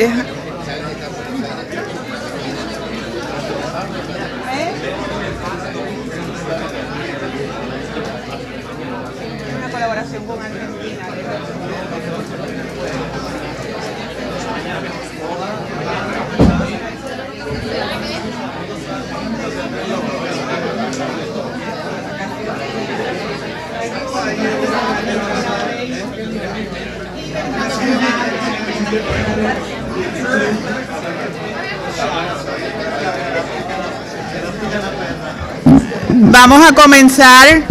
es Vamos a comenzar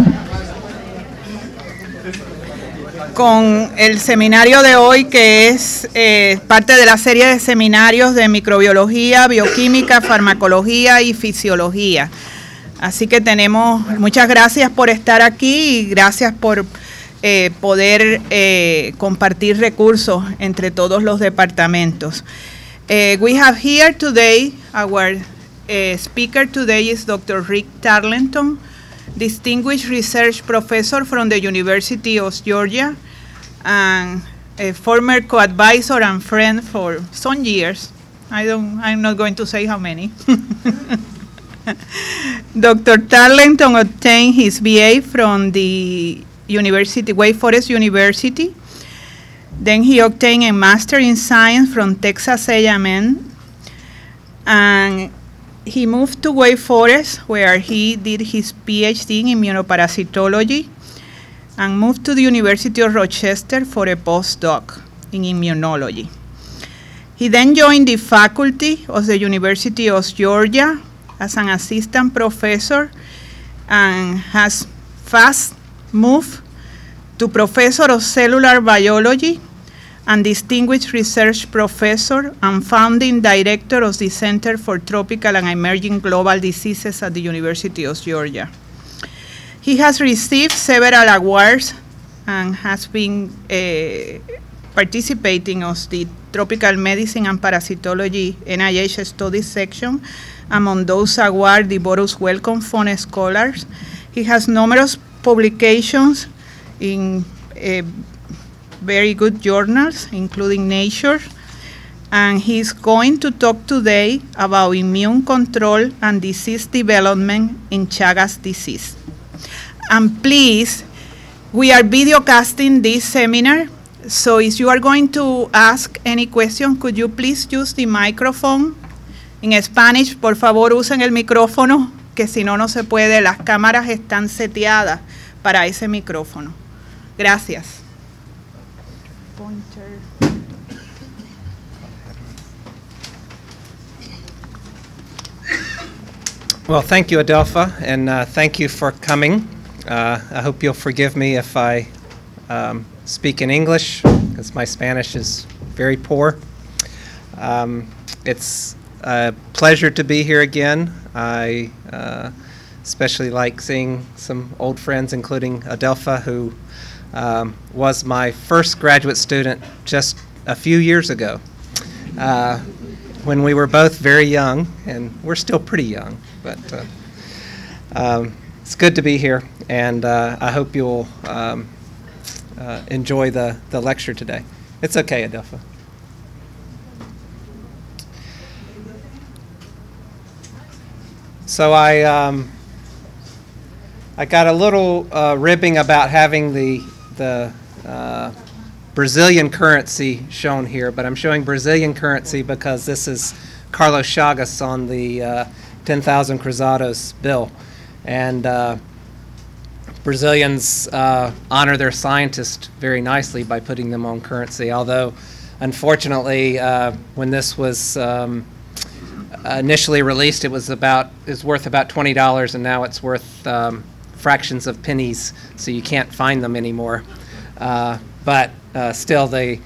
con el seminario de hoy, que es eh, parte de la serie de seminarios de microbiología, bioquímica, farmacología y fisiología. Así que tenemos, muchas gracias por estar aquí y gracias por eh, poder eh, compartir recursos entre todos los departamentos. We have here today, our uh, speaker today is Dr. Rick Tarleton, distinguished research professor from the University of Georgia and a former co-advisor and friend for some years. I don't, I'm not going to say how many. Dr. Tarleton obtained his BA from the University, Wake Forest University. Then he obtained a Master in Science from Texas A&M. And he moved to Wake Forest, where he did his PhD in immunoparasitology, and moved to the University of Rochester for a postdoc in immunology. He then joined the faculty of the University of Georgia as an assistant professor and has fast moved to professor of cellular biology and distinguished research professor and founding director of the Center for Tropical and Emerging Global Diseases at the University of Georgia. He has received several awards and has been uh, participating of the Tropical Medicine and Parasitology NIH Studies section. Among those awards, the Boris Wellcome Fund Scholars. He has numerous publications in uh, very good journals, including Nature. And he's going to talk today about immune control and disease development in Chagas disease. And please, we are videocasting this seminar, so if you are going to ask any question, could you please use the microphone? En Spanish, por favor, usen el micrófono, que si no, no se puede. Las cámaras están seteadas para ese micrófono. Gracias. Well, thank you, Adelpha, and uh, thank you for coming. Uh, I hope you'll forgive me if I um, speak in English, because my Spanish is very poor. Um, it's a pleasure to be here again. I uh, especially like seeing some old friends, including Adelpha, who um, was my first graduate student just a few years ago uh, when we were both very young, and we're still pretty young, but uh, um, it's good to be here, and uh, I hope you'll um, uh, enjoy the, the lecture today. It's okay, Adelpha. So I, um, I got a little uh, ribbing about having the, the uh, Brazilian currency shown here, but I'm showing Brazilian currency because this is Carlos Chagas on the uh, 10,000 cruzados bill. And uh, Brazilians uh, honor their scientists very nicely by putting them on currency, although unfortunately, uh, when this was um, initially released, it was about is worth about twenty dollars, and now it's worth um, fractions of pennies, so you can't find them anymore. Uh, but uh, still, the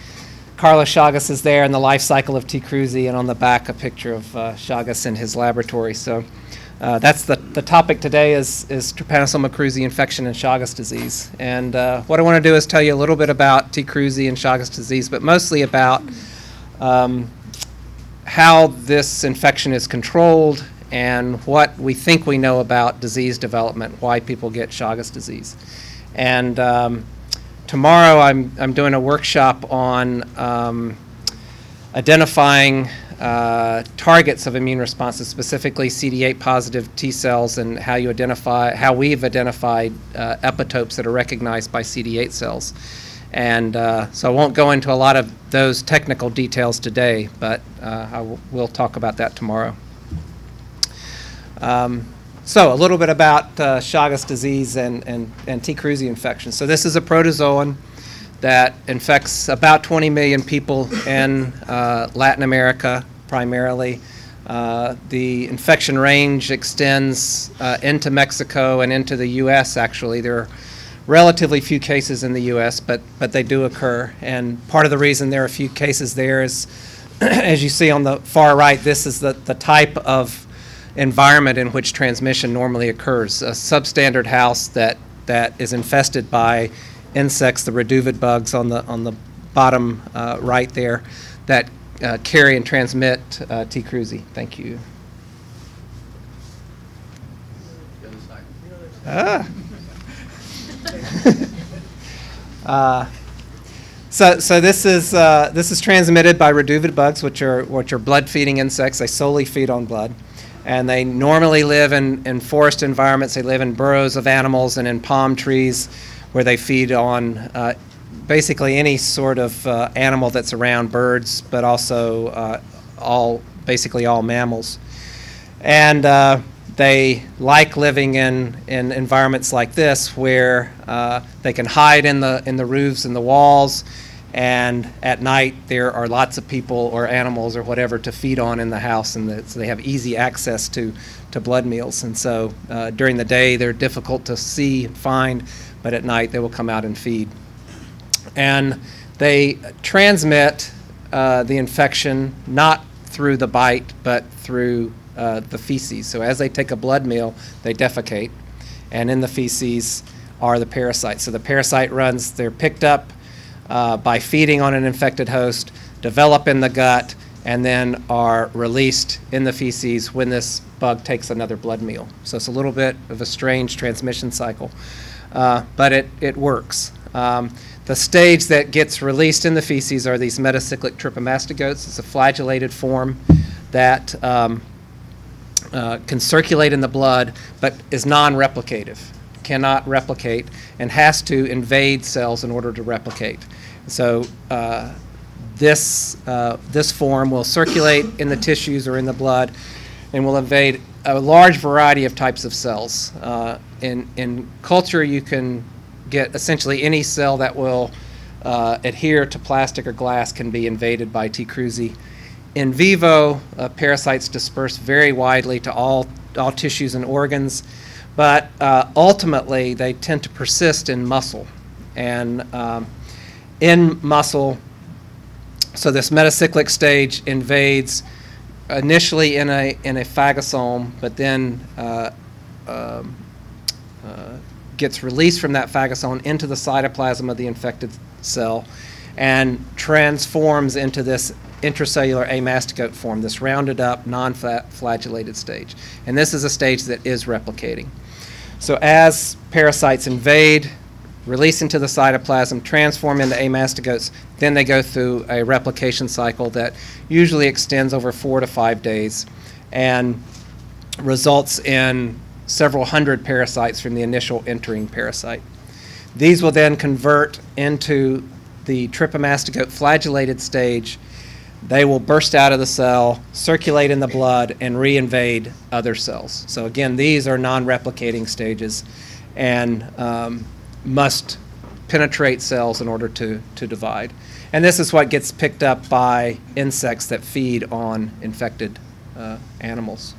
Carlos Chagas is there, and the life cycle of T. cruzi, and on the back a picture of uh, Chagas in his laboratory. So. Uh, that's the, the topic today is, is Trypanosoma cruzi infection and Chagas disease. And uh, what I want to do is tell you a little bit about T. cruzi and Chagas disease, but mostly about um, how this infection is controlled and what we think we know about disease development, why people get Chagas disease. And um, tomorrow I'm, I'm doing a workshop on um, identifying uh, targets of immune responses, specifically CD8 positive T cells, and how you identify how we've identified uh, epitopes that are recognized by CD8 cells. And uh, so I won't go into a lot of those technical details today, but uh, I will talk about that tomorrow. Um, so a little bit about uh, Chagas disease and, and, and T. cruzi infection. So this is a protozoan that infects about 20 million people in uh, Latin America primarily. Uh, the infection range extends uh, into Mexico and into the U.S. Actually, there are relatively few cases in the U.S., but but they do occur. And part of the reason there are a few cases there is, as you see on the far right, this is the the type of environment in which transmission normally occurs. A substandard house that that is infested by insects, the reduvid bugs on the on the bottom uh, right there, that uh, carry and transmit uh, T. cruzi. Thank you. Ah. Uh, so, so this is uh, this is transmitted by reduvid bugs, which are which are blood-feeding insects. They solely feed on blood, and they normally live in, in forest environments. They live in burrows of animals and in palm trees, where they feed on uh, basically any sort of uh, animal that's around birds, but also uh, all basically all mammals, and uh, they like living in, in environments like this where uh, they can hide in the, in the roofs and the walls, and at night there are lots of people or animals or whatever to feed on in the house, and the, so they have easy access to, to blood meals. And so uh, during the day they're difficult to see and find, but at night they will come out and feed. And they transmit uh, the infection not through the bite, but through uh, the feces. So as they take a blood meal, they defecate, and in the feces are the parasites. So the parasite runs, they're picked up uh, by feeding on an infected host, develop in the gut, and then are released in the feces when this bug takes another blood meal. So it's a little bit of a strange transmission cycle, uh, but it, it works. Um, the stage that gets released in the feces are these metacyclic trypamastogotes. It's a flagellated form that um, uh, can circulate in the blood but is non-replicative, cannot replicate, and has to invade cells in order to replicate. So uh, this, uh, this form will circulate in the tissues or in the blood and will invade a large variety of types of cells. Uh, in, in culture, you can get essentially any cell that will uh, adhere to plastic or glass can be invaded by T. cruzi in vivo, uh, parasites disperse very widely to all, all tissues and organs, but uh, ultimately they tend to persist in muscle. And um, in muscle, so this metacyclic stage invades initially in a, in a phagosome, but then uh, um, uh, gets released from that phagosome into the cytoplasm of the infected cell and transforms into this intracellular amastigote form, this rounded up, non-flagellated stage. And this is a stage that is replicating. So as parasites invade, release into the cytoplasm, transform into amastigotes, then they go through a replication cycle that usually extends over four to five days and results in several hundred parasites from the initial entering parasite. These will then convert into the trypamastogote flagellated stage they will burst out of the cell, circulate in the blood, and reinvade other cells. So again, these are non-replicating stages and um, must penetrate cells in order to, to divide. And this is what gets picked up by insects that feed on infected uh, animals.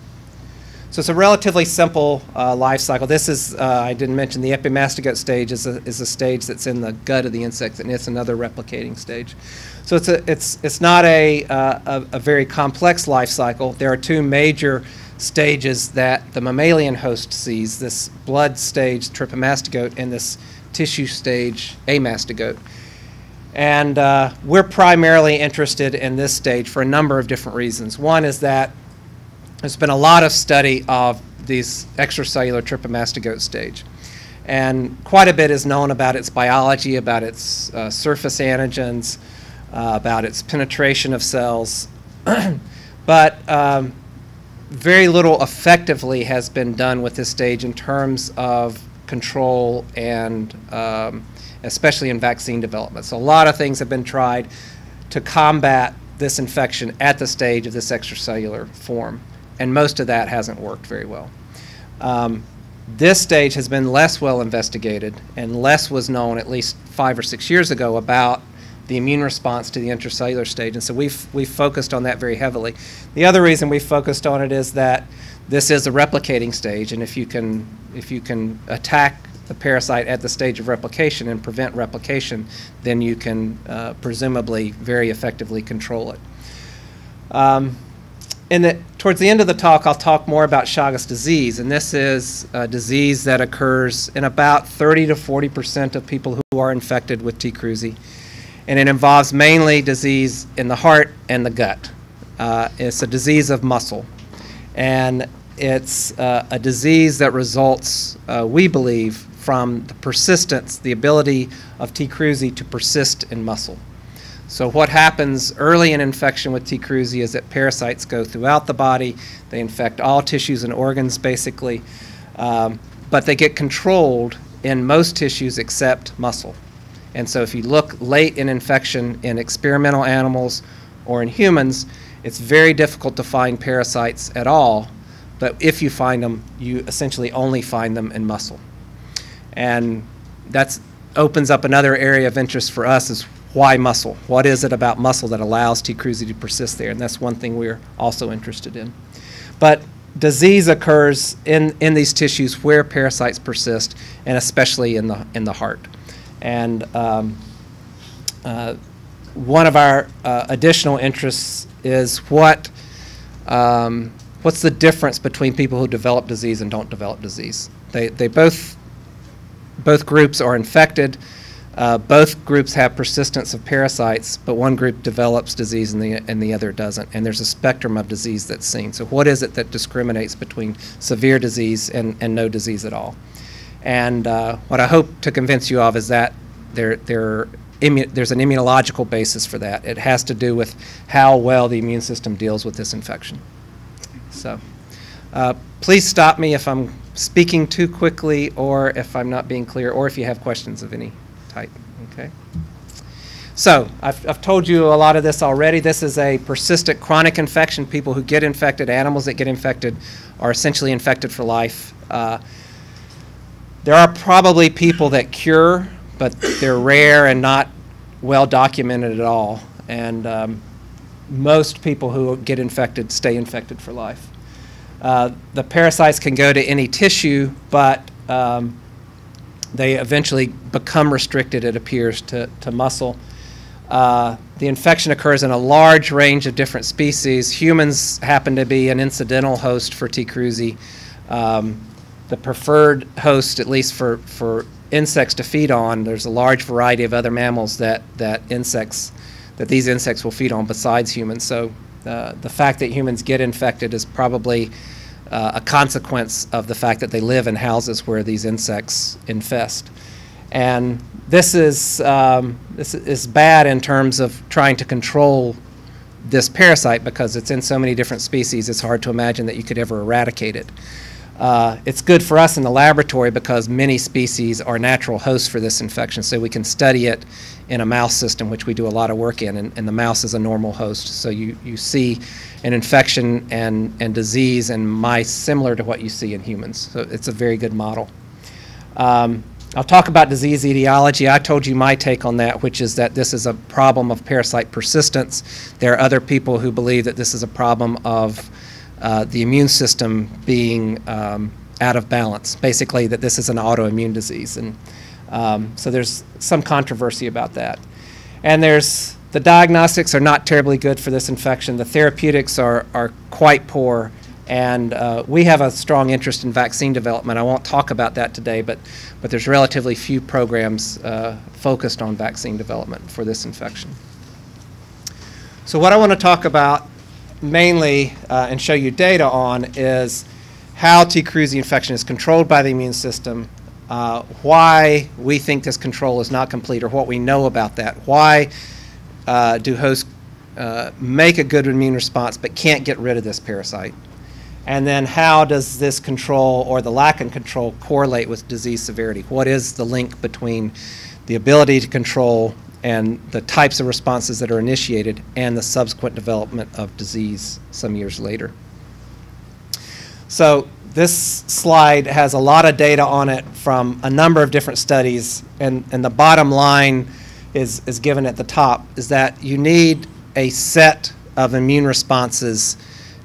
So it's a relatively simple uh, life cycle. This is, uh, I didn't mention, the epimastigote stage is a, is a stage that's in the gut of the insect, and it's another replicating stage. So it's, a, it's, it's not a, uh, a, a, very complex life cycle. There are two major stages that the mammalian host sees, this blood stage, trypamastogote, and this tissue stage, amastigote. And uh, we're primarily interested in this stage for a number of different reasons. One is that there's been a lot of study of these extracellular trypamastogote stage. And quite a bit is known about its biology, about its uh, surface antigens, uh, about its penetration of cells, but um, very little effectively has been done with this stage in terms of control and um, especially in vaccine development. So a lot of things have been tried to combat this infection at the stage of this extracellular form, and most of that hasn't worked very well. Um, this stage has been less well investigated, and less was known at least five or six years ago about the immune response to the intracellular stage, and so we've, we've focused on that very heavily. The other reason we focused on it is that this is a replicating stage, and if you can, if you can attack the parasite at the stage of replication and prevent replication, then you can uh, presumably very effectively control it. Um, the, towards the end of the talk, I'll talk more about Chagas disease, and this is a disease that occurs in about 30 to 40 percent of people who are infected with T. cruzi, and it involves mainly disease in the heart and the gut. Uh, it's a disease of muscle, and it's uh, a disease that results, uh, we believe, from the persistence, the ability of T. cruzi to persist in muscle. So what happens early in infection with T. cruzi is that parasites go throughout the body. They infect all tissues and organs, basically, um, but they get controlled in most tissues except muscle. And so if you look late in infection in experimental animals or in humans, it's very difficult to find parasites at all, but if you find them, you essentially only find them in muscle. And that opens up another area of interest for us is why muscle? What is it about muscle that allows T. cruzi to persist there? And that's one thing we're also interested in. But disease occurs in, in these tissues where parasites persist, and especially in the, in the heart. And um, uh, one of our uh, additional interests is what, um, what's the difference between people who develop disease and don't develop disease? They, they both both groups are infected. Uh, both groups have persistence of parasites, but one group develops disease and the, and the other doesn't. And there's a spectrum of disease that's seen. So, what is it that discriminates between severe disease and, and no disease at all? And uh, what I hope to convince you of is that there, there there's an immunological basis for that. It has to do with how well the immune system deals with this infection. So, uh, please stop me if I'm speaking too quickly or if I'm not being clear or if you have questions of any type. Okay. So I've, I've told you a lot of this already. This is a persistent chronic infection. People who get infected, animals that get infected, are essentially infected for life. Uh, there are probably people that cure, but they're rare and not well documented at all. And um, most people who get infected stay infected for life. Uh, the parasites can go to any tissue, but um, they eventually become restricted, it appears, to, to muscle. Uh, the infection occurs in a large range of different species. Humans happen to be an incidental host for T. cruzi. Um, the preferred host, at least for, for insects to feed on, there's a large variety of other mammals that, that insects that these insects will feed on besides humans. So uh, the fact that humans get infected is probably uh, a consequence of the fact that they live in houses where these insects infest. And this is, um, this is bad in terms of trying to control this parasite because it's in so many different species, it's hard to imagine that you could ever eradicate it. Uh, it's good for us in the laboratory because many species are natural hosts for this infection, so we can study it in a mouse system, which we do a lot of work in, and, and the mouse is a normal host. So you, you see an infection and, and disease in mice similar to what you see in humans. So it's a very good model. Um, I'll talk about disease etiology. I told you my take on that, which is that this is a problem of parasite persistence. There are other people who believe that this is a problem of uh, the immune system being um, out of balance, basically that this is an autoimmune disease. And um, so there's some controversy about that. And there's the diagnostics are not terribly good for this infection. The therapeutics are, are quite poor. And uh, we have a strong interest in vaccine development. I won't talk about that today, but, but there's relatively few programs uh, focused on vaccine development for this infection. So what I want to talk about mainly uh, and show you data on is how T. cruzi infection is controlled by the immune system, uh, why we think this control is not complete or what we know about that, why uh, do hosts uh, make a good immune response but can't get rid of this parasite? And then how does this control or the lack of control correlate with disease severity? What is the link between the ability to control and the types of responses that are initiated and the subsequent development of disease some years later? So this slide has a lot of data on it from a number of different studies, and, and the bottom line is, is given at the top, is that you need a set of immune responses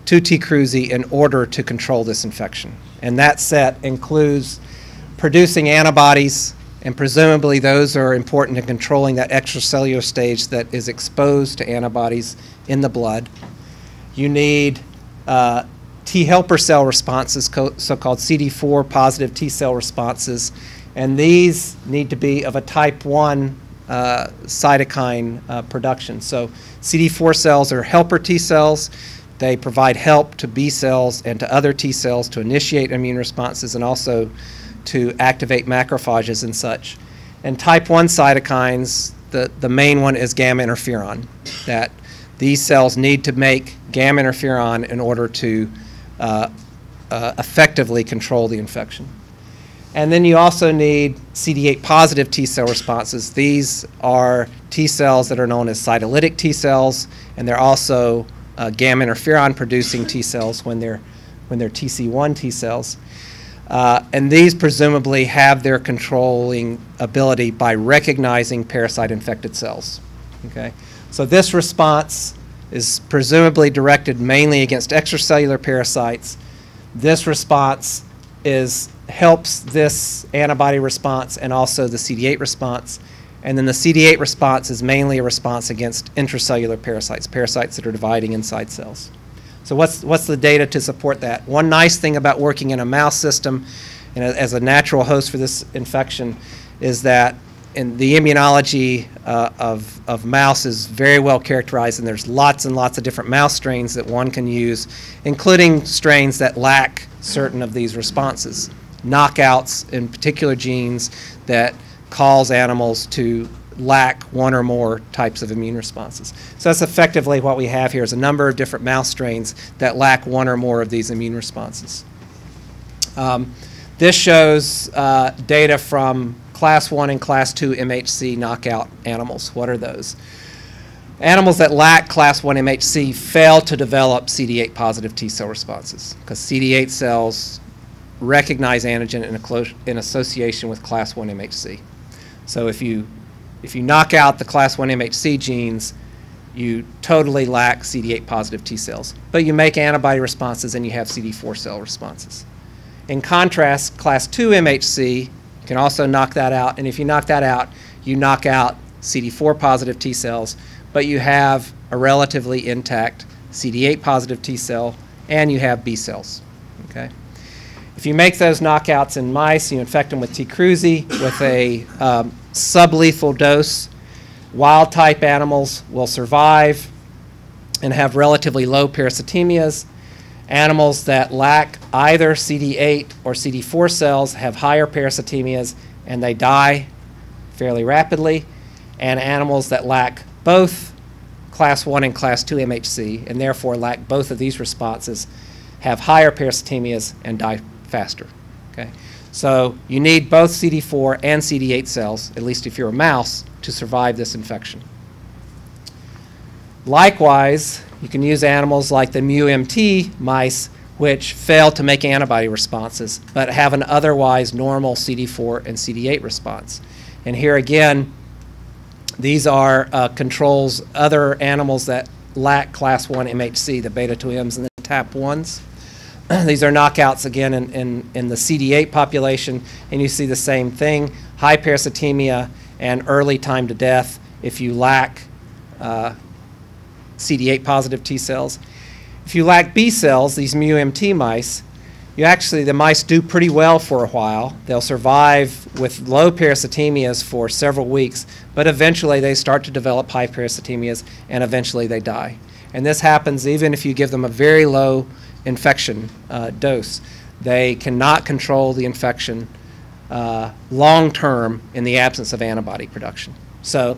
to T. cruzi in order to control this infection. And that set includes producing antibodies, and presumably those are important in controlling that extracellular stage that is exposed to antibodies in the blood. You need uh, T helper cell responses, so-called CD4 positive T cell responses, and these need to be of a type 1 uh, cytokine uh, production. So CD4 cells are helper T cells. They provide help to B cells and to other T cells to initiate immune responses and also to activate macrophages and such. And type 1 cytokines, the, the main one is gamma interferon, that these cells need to make gamma interferon in order to uh, uh, effectively control the infection. And then you also need CD8 positive T cell responses. These are T cells that are known as cytolytic T cells, and they're also uh, gamma interferon producing T cells when they're, when they're TC1 T cells. Uh, and these presumably have their controlling ability by recognizing parasite infected cells. Okay? So this response is presumably directed mainly against extracellular parasites. This response is helps this antibody response and also the CD8 response. And then the CD8 response is mainly a response against intracellular parasites, parasites that are dividing inside cells. So what's, what's the data to support that? One nice thing about working in a mouse system and as a natural host for this infection is that and the immunology uh, of, of mouse is very well characterized, and there's lots and lots of different mouse strains that one can use, including strains that lack certain of these responses, knockouts in particular genes that cause animals to lack one or more types of immune responses. So that's effectively what we have here is a number of different mouse strains that lack one or more of these immune responses. Um, this shows uh, data from class 1 and class 2 MHC knockout animals. What are those? Animals that lack class 1 MHC fail to develop CD8 positive T cell responses because CD8 cells recognize antigen in, in, association with class 1 MHC. So if you, if you knock out the class 1 MHC genes, you totally lack CD8 positive T cells. But you make antibody responses and you have CD4 cell responses. In contrast, class 2 MHC you can also knock that out. And if you knock that out, you knock out CD4 positive T cells, but you have a relatively intact CD8 positive T cell, and you have B cells. Okay. If you make those knockouts in mice, you infect them with T. cruzi with a um, sublethal dose. Wild type animals will survive and have relatively low parasitemias. Animals that lack either CD8 or CD4 cells have higher parasitemias and they die fairly rapidly. And animals that lack both class 1 and class 2 MHC and therefore lack both of these responses have higher parasitemias and die faster. Okay? So you need both CD4 and CD8 cells, at least if you're a mouse, to survive this infection. Likewise, you can use animals like the mu-MT mice, which fail to make antibody responses, but have an otherwise normal CD4 and CD8 response. And here again, these are uh, controls other animals that lack class 1 MHC, the beta 2Ms and the TAP1s. these are knockouts again in, in, in the CD8 population, and you see the same thing high parasitemia and early time to death if you lack uh, CD8 positive T cells. If you lack B cells, these mu-MT mice, you actually, the mice do pretty well for a while. They'll survive with low parasitemias for several weeks, but eventually they start to develop high parasitemias and eventually they die. And this happens even if you give them a very low infection uh, dose. They cannot control the infection uh, long term in the absence of antibody production. So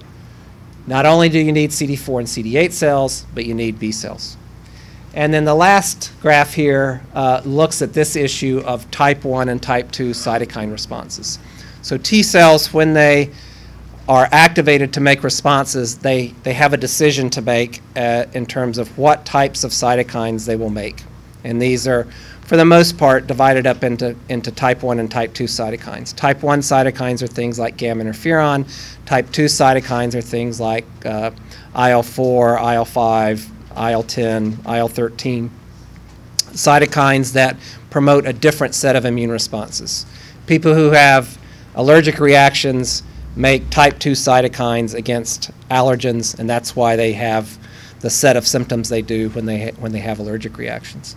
not only do you need CD4 and CD8 cells, but you need B cells. And then the last graph here uh, looks at this issue of type 1 and type 2 cytokine responses. So T cells, when they are activated to make responses, they, they have a decision to make uh, in terms of what types of cytokines they will make. And these are, for the most part, divided up into, into type 1 and type 2 cytokines. Type 1 cytokines are things like gamma interferon. Type 2 cytokines are things like uh, IL-4, IL-5, IL-10, IL-13. Cytokines that promote a different set of immune responses. People who have allergic reactions make type 2 cytokines against allergens, and that's why they have the set of symptoms they do when they, when they have allergic reactions.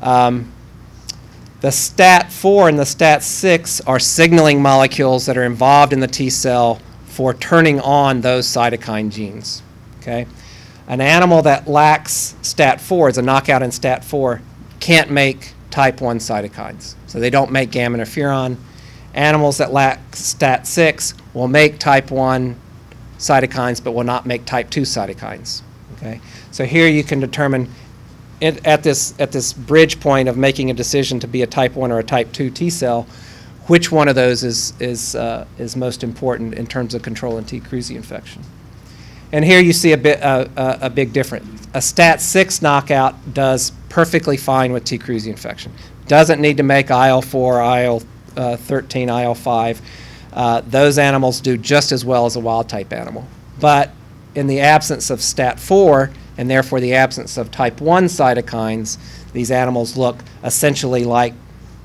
Um, the STAT4 and the STAT6 are signaling molecules that are involved in the T cell for turning on those cytokine genes. Okay? An animal that lacks STAT4, is a knockout in STAT4, can't make type 1 cytokines. So they don't make gamma interferon. Animals that lack STAT6 will make type 1 cytokines but will not make type 2 cytokines. Okay? So here you can determine it, at, this, at this bridge point of making a decision to be a type 1 or a type 2 T cell, which one of those is, is, uh, is most important in terms of controlling T. cruzi infection. And here you see a, bit, uh, uh, a big difference. A STAT6 knockout does perfectly fine with T. cruzi infection. Doesn't need to make IL-4, IL-13, IL-5. Uh, those animals do just as well as a wild type animal. But in the absence of STAT4, and therefore the absence of type 1 cytokines, these animals look essentially like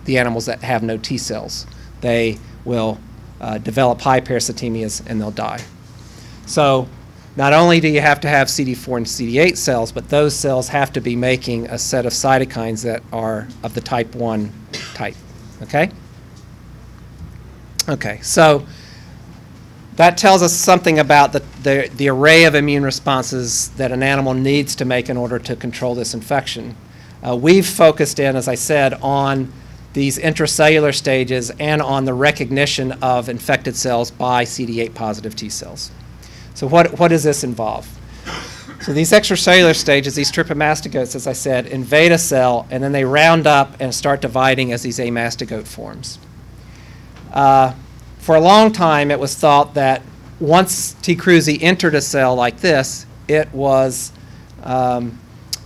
the animals that have no T cells. They will uh, develop parasitemias and they'll die. So not only do you have to have CD4 and CD8 cells, but those cells have to be making a set of cytokines that are of the type 1 type. Okay? Okay, so that tells us something about the, the, the, array of immune responses that an animal needs to make in order to control this infection. Uh, we've focused in, as I said, on these intracellular stages and on the recognition of infected cells by CD8 positive T cells. So what, what does this involve? So these extracellular stages, these trypomastogotes, as I said, invade a cell and then they round up and start dividing as these amastogote forms. Uh, for a long time, it was thought that once T. cruzi entered a cell like this, it was um,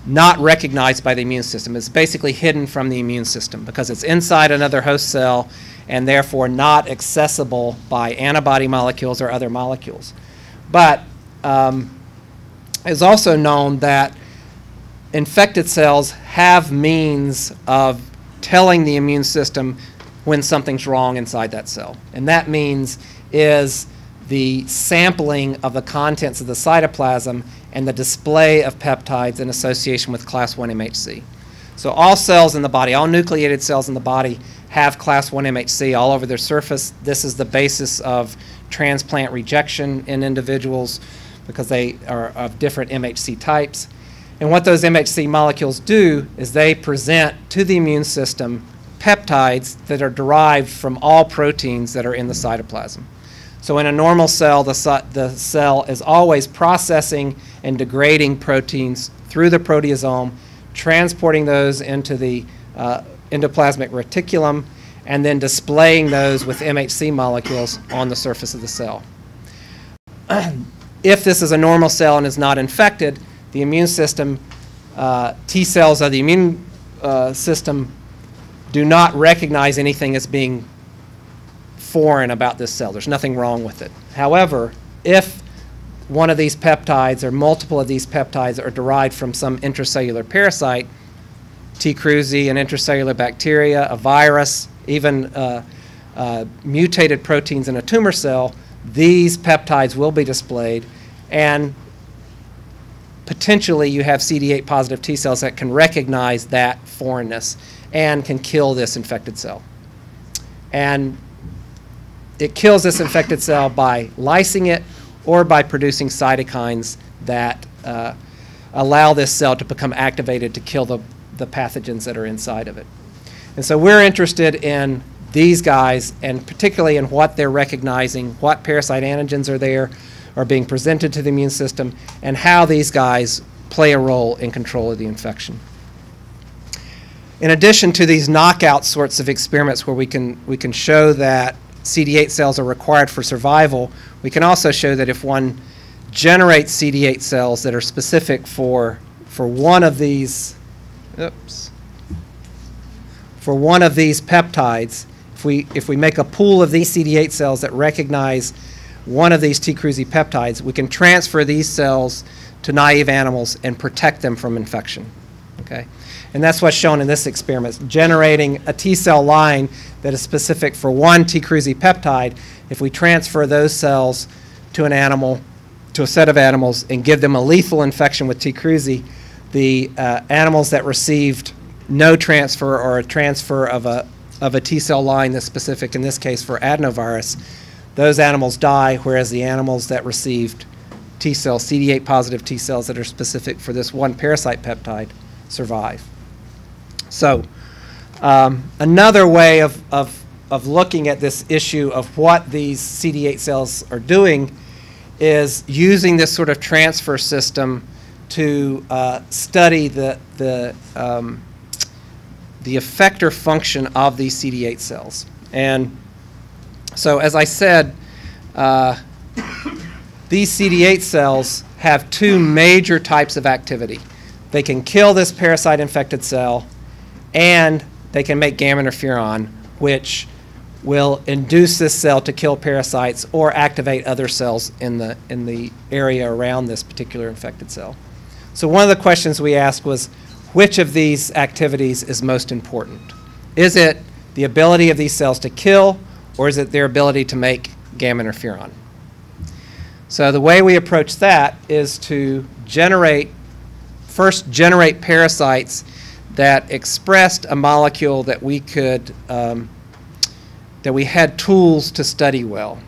not recognized by the immune system. It's basically hidden from the immune system because it's inside another host cell and therefore not accessible by antibody molecules or other molecules. But um, it's also known that infected cells have means of telling the immune system when something's wrong inside that cell. And that means is the sampling of the contents of the cytoplasm and the display of peptides in association with class 1 MHC. So all cells in the body, all nucleated cells in the body have class 1 MHC all over their surface. This is the basis of transplant rejection in individuals because they are of different MHC types. And what those MHC molecules do is they present to the immune system peptides that are derived from all proteins that are in the cytoplasm. So in a normal cell, the, the cell is always processing and degrading proteins through the proteasome, transporting those into the uh, endoplasmic reticulum, and then displaying those with MHC molecules on the surface of the cell. if this is a normal cell and is not infected, the immune system, uh, T cells of the immune uh, system do not recognize anything as being foreign about this cell. There's nothing wrong with it. However, if one of these peptides or multiple of these peptides are derived from some intracellular parasite, T. cruzi, an intracellular bacteria, a virus, even uh, uh, mutated proteins in a tumor cell, these peptides will be displayed and potentially you have CD8 positive T cells that can recognize that foreignness and can kill this infected cell. And it kills this infected cell by lysing it or by producing cytokines that uh, allow this cell to become activated to kill the, the pathogens that are inside of it. And so we're interested in these guys and particularly in what they're recognizing, what parasite antigens are there, are being presented to the immune system and how these guys play a role in control of the infection. In addition to these knockout sorts of experiments where we can, we can show that CD8 cells are required for survival, we can also show that if one generates CD8 cells that are specific for, for one of these, oops, for one of these peptides, if we, if we make a pool of these CD8 cells that recognize one of these T. cruzi peptides, we can transfer these cells to naive animals and protect them from infection. Okay? And that's what's shown in this experiment, generating a T cell line that is specific for one T. cruzi peptide. If we transfer those cells to an animal, to a set of animals, and give them a lethal infection with T. cruzi, the uh, animals that received no transfer or a transfer of a, of a T cell line that's specific, in this case for adenovirus, those animals die, whereas the animals that received T cells, CD8 positive T cells that are specific for this one parasite peptide, survive. So, um, another way of, of, of looking at this issue of what these CD8 cells are doing is using this sort of transfer system to uh, study the, the, um, the effector function of these CD8 cells. And so, as I said, uh, these CD8 cells have two major types of activity. They can kill this parasite infected cell, and they can make gamma interferon, which will induce this cell to kill parasites or activate other cells in the, in the area around this particular infected cell. So one of the questions we asked was, which of these activities is most important? Is it the ability of these cells to kill, or is it their ability to make gamma interferon? So the way we approach that is to generate, first generate parasites that expressed a molecule that we could, um, that we had tools to study well.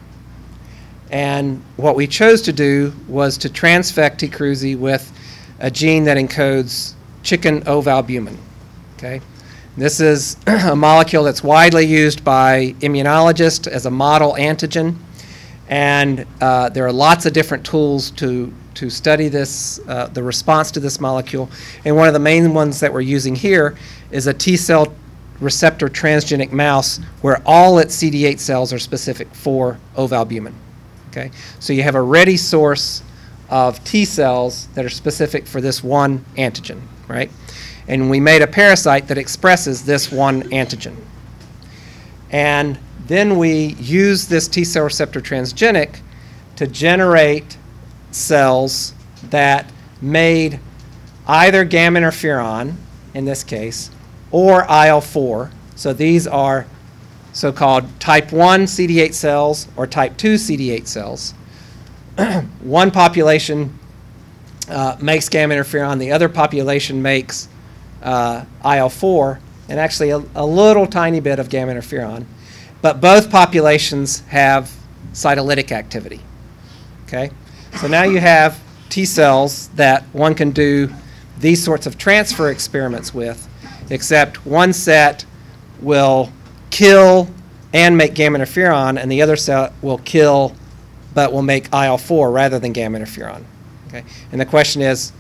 And what we chose to do was to transfect T. cruzi with a gene that encodes chicken ovalbumin. Okay? This is a molecule that's widely used by immunologists as a model antigen. And uh, there are lots of different tools to, to study this, uh, the response to this molecule. And one of the main ones that we're using here is a T cell receptor transgenic mouse where all its CD8 cells are specific for ovalbumin. Okay? So you have a ready source of T cells that are specific for this one antigen, right? And we made a parasite that expresses this one antigen. And then we use this T cell receptor transgenic to generate cells that made either gamma interferon, in this case, or IL 4. So these are so called type 1 CD8 cells or type 2 CD8 cells. One population uh, makes gamma interferon, the other population makes uh, IL 4, and actually a, a little tiny bit of gamma interferon. But both populations have cytolytic activity. Okay? So now you have T cells that one can do these sorts of transfer experiments with, except one set will kill and make gamma interferon, and the other set will kill but will make IL-4 rather than gamma interferon. Okay? And the question is,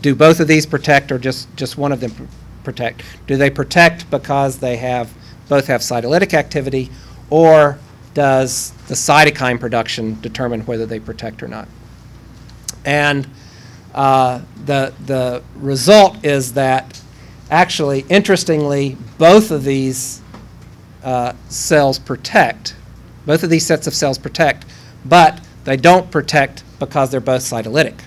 do both of these protect or just, just one of them pr protect? Do they protect because they have both have cytolytic activity, or does the cytokine production determine whether they protect or not? And uh, the, the result is that actually, interestingly, both of these uh, cells protect, both of these sets of cells protect, but they don't protect because they're both cytolytic.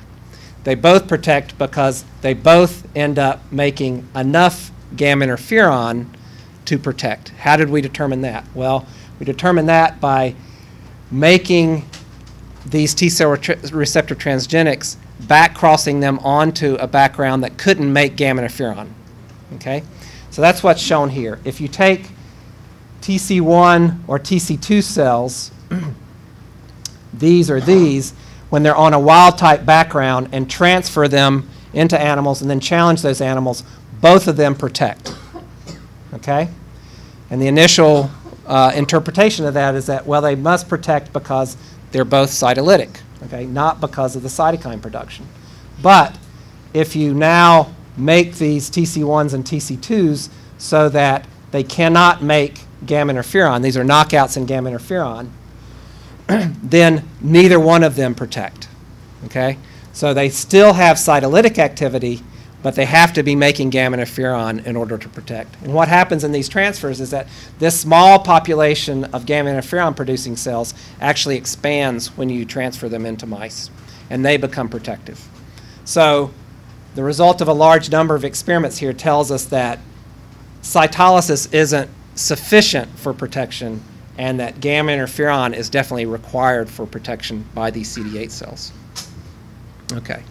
They both protect because they both end up making enough gamma interferon to protect. How did we determine that? Well, we determined that by making these T cell receptor transgenics back crossing them onto a background that couldn't make gamma interferon. Okay? So that's what's shown here. If you take TC1 or TC2 cells, these or these, when they're on a wild type background and transfer them into animals and then challenge those animals, both of them protect. Okay? And the initial uh, interpretation of that is that, well, they must protect because they're both cytolytic. okay, not because of the cytokine production. But if you now make these TC1s and TC2s so that they cannot make gamma interferon, these are knockouts in gamma interferon, then neither one of them protect. Okay? So they still have cytolytic activity, but they have to be making gamma interferon in order to protect. And what happens in these transfers is that this small population of gamma interferon producing cells actually expands when you transfer them into mice, and they become protective. So the result of a large number of experiments here tells us that cytolysis isn't sufficient for protection and that gamma interferon is definitely required for protection by these CD8 cells. Okay.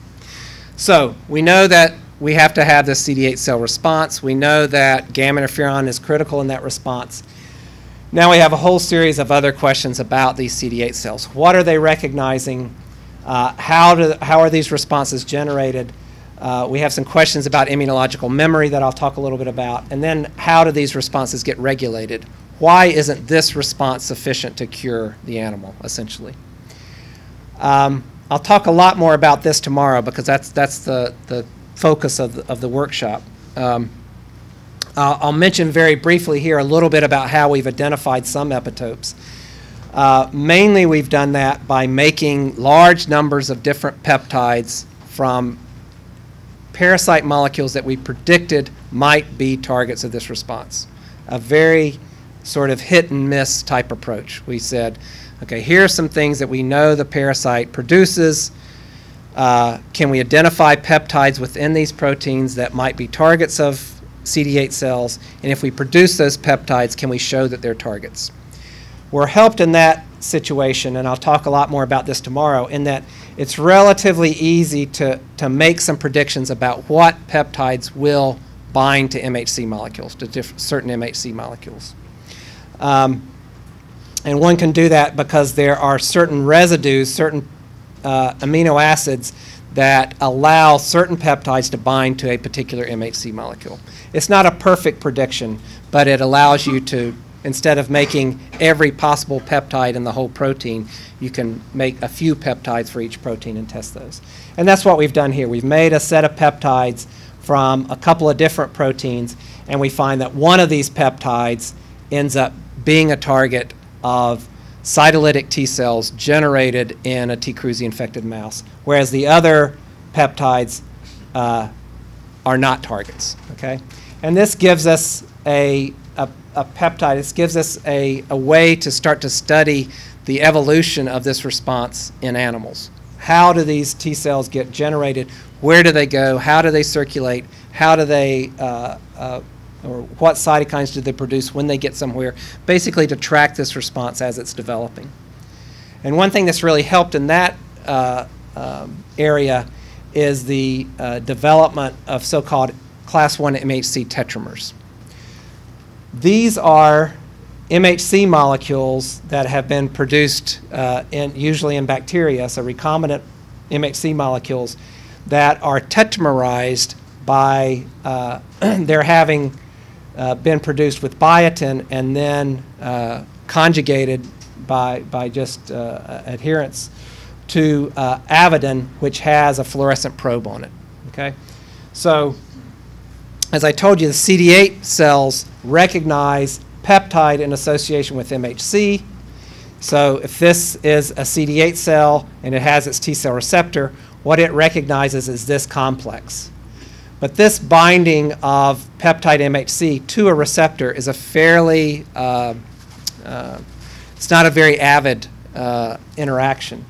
So we know that we have to have this CD8 cell response. We know that gamma interferon is critical in that response. Now we have a whole series of other questions about these CD8 cells. What are they recognizing? Uh, how, do, how are these responses generated? Uh, we have some questions about immunological memory that I'll talk a little bit about. And then how do these responses get regulated? Why isn't this response sufficient to cure the animal, essentially? Um, I'll talk a lot more about this tomorrow because that's, that's the, the focus of the, of the workshop. Um, uh, I'll mention very briefly here a little bit about how we've identified some epitopes. Uh, mainly, we've done that by making large numbers of different peptides from parasite molecules that we predicted might be targets of this response. A very sort of hit and miss type approach. We said, okay, here are some things that we know the parasite produces. Uh, can we identify peptides within these proteins that might be targets of CD8 cells? And if we produce those peptides, can we show that they're targets? We're helped in that situation, and I'll talk a lot more about this tomorrow, in that it's relatively easy to, to make some predictions about what peptides will bind to MHC molecules, to certain MHC molecules. Um, and one can do that because there are certain residues, certain uh, amino acids that allow certain peptides to bind to a particular MHC molecule. It's not a perfect prediction, but it allows you to, instead of making every possible peptide in the whole protein, you can make a few peptides for each protein and test those. And that's what we've done here. We've made a set of peptides from a couple of different proteins, and we find that one of these peptides ends up being a target of cytolytic T cells generated in a T. cruzi infected mouse, whereas the other peptides uh, are not targets. Okay, and this gives us a, a, a peptide. This gives us a, a way to start to study the evolution of this response in animals. How do these T cells get generated? Where do they go? How do they circulate? How do they uh, uh, or what cytokines do they produce when they get somewhere, basically to track this response as it's developing. And one thing that's really helped in that uh, um, area is the uh, development of so-called class 1 MHC tetramers. These are MHC molecules that have been produced uh, in, usually in bacteria, so recombinant MHC molecules that are tetramerized by uh, their having uh, been produced with biotin and then uh, conjugated by, by just uh, adherence to uh, avidin, which has a fluorescent probe on it. Okay, so as I told you, the CD8 cells recognize peptide in association with MHC. So if this is a CD8 cell and it has its T cell receptor, what it recognizes is this complex. But this binding of peptide MHC to a receptor is a fairly, uh, uh, it's not a very avid uh, interaction.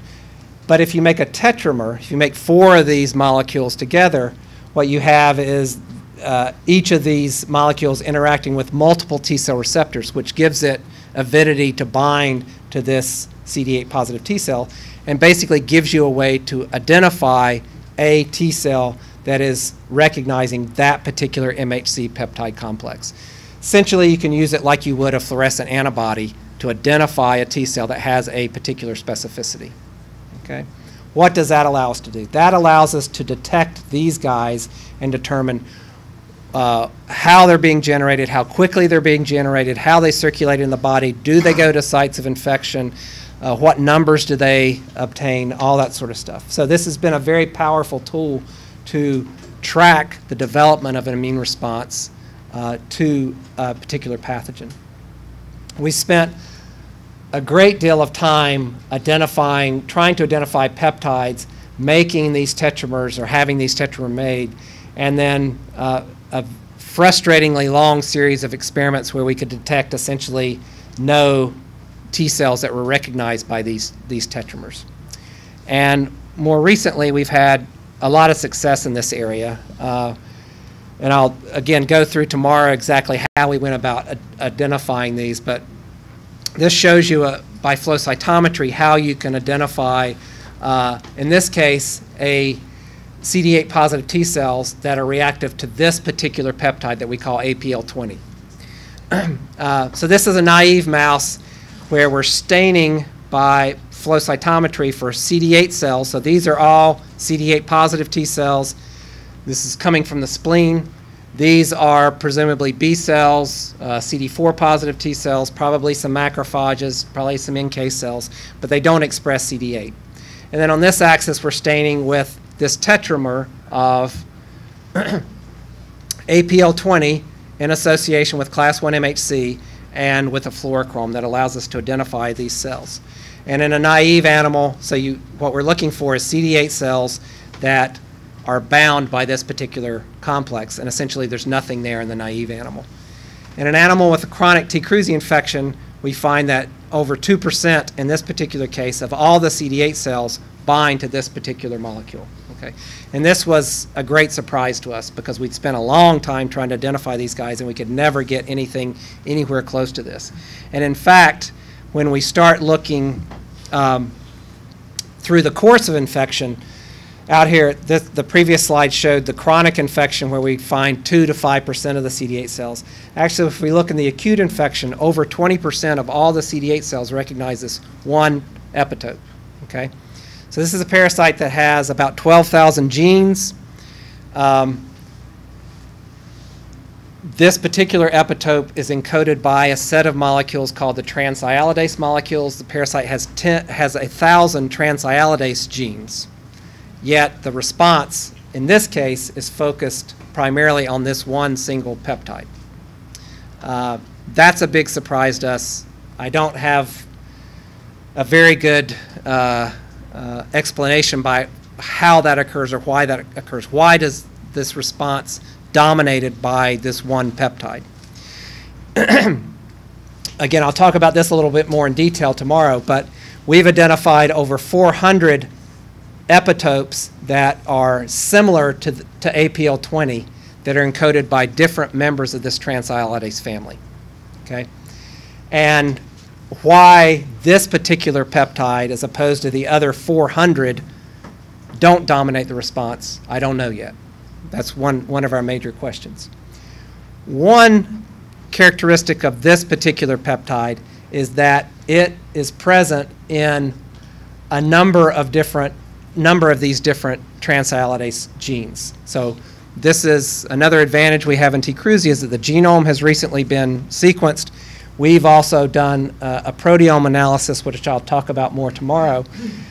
But if you make a tetramer, if you make four of these molecules together, what you have is uh, each of these molecules interacting with multiple T cell receptors, which gives it avidity to bind to this CD8 positive T cell, and basically gives you a way to identify a T cell that is recognizing that particular MHC peptide complex. Essentially, you can use it like you would a fluorescent antibody to identify a T cell that has a particular specificity. Okay? What does that allow us to do? That allows us to detect these guys and determine uh, how they're being generated, how quickly they're being generated, how they circulate in the body, do they go to sites of infection, uh, what numbers do they obtain, all that sort of stuff. So this has been a very powerful tool to track the development of an immune response uh, to a particular pathogen. We spent a great deal of time identifying, trying to identify peptides, making these tetramers or having these tetramers made, and then uh, a frustratingly long series of experiments where we could detect essentially no T cells that were recognized by these, these tetramers. And more recently, we've had a lot of success in this area. Uh, and I'll again go through tomorrow exactly how we went about identifying these, but this shows you a, by flow cytometry how you can identify, uh, in this case, a CD8 positive T cells that are reactive to this particular peptide that we call APL20. uh, so this is a naive mouse where we're staining by flow cytometry for CD8 cells. So these are all CD8 positive T cells. This is coming from the spleen. These are presumably B cells, uh, CD4 positive T cells, probably some macrophages, probably some NK cells, but they don't express CD8. And then on this axis, we're staining with this tetramer of APL20 in association with class 1 MHC and with a fluorochrome that allows us to identify these cells. And in a naive animal, so you, what we're looking for is CD8 cells that are bound by this particular complex, and essentially there's nothing there in the naive animal. In an animal with a chronic T. cruzi infection, we find that over 2% in this particular case of all the CD8 cells bind to this particular molecule. Okay, and this was a great surprise to us because we'd spent a long time trying to identify these guys and we could never get anything anywhere close to this. And in fact, when we start looking um, through the course of infection, out here, the previous slide showed the chronic infection where we find 2 to 5% of the CD8 cells. Actually, if we look in the acute infection, over 20% of all the CD8 cells recognize this one epitope. Okay? So this is a parasite that has about 12,000 genes. Um, this particular epitope is encoded by a set of molecules called the transialidase molecules. The parasite has, ten, has a thousand transialidase genes, yet the response in this case is focused primarily on this one single peptide. Uh, that's a big surprise to us. I don't have a very good uh, uh, explanation by how that occurs or why that occurs. Why does this response dominated by this one peptide? Again, I'll talk about this a little bit more in detail tomorrow, but we've identified over 400 epitopes that are similar to, to APL20 that are encoded by different members of this transialidase family. Okay? And why this particular peptide, as opposed to the other 400, don't dominate the response, I don't know yet. That's one, one of our major questions. One characteristic of this particular peptide is that it is present in a number of different number of these different transialidase genes. So this is another advantage we have in T. cruzi is that the genome has recently been sequenced We've also done uh, a proteome analysis, which I'll talk about more tomorrow.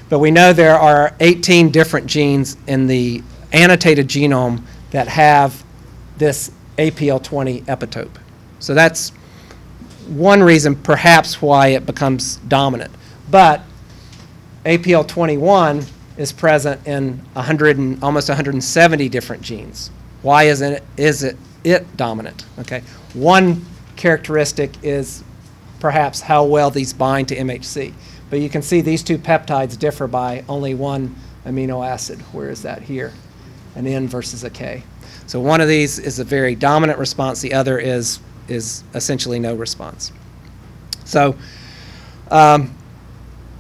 But we know there are 18 different genes in the annotated genome that have this APL20 epitope. So that's one reason perhaps why it becomes dominant. But APL21 is present in 100 and, almost 170 different genes. Why isn't it, is it, it dominant? Okay, one characteristic is perhaps how well these bind to MHC. But you can see these two peptides differ by only one amino acid. Where is that here? An N versus a K. So one of these is a very dominant response. The other is, is essentially no response. So, um,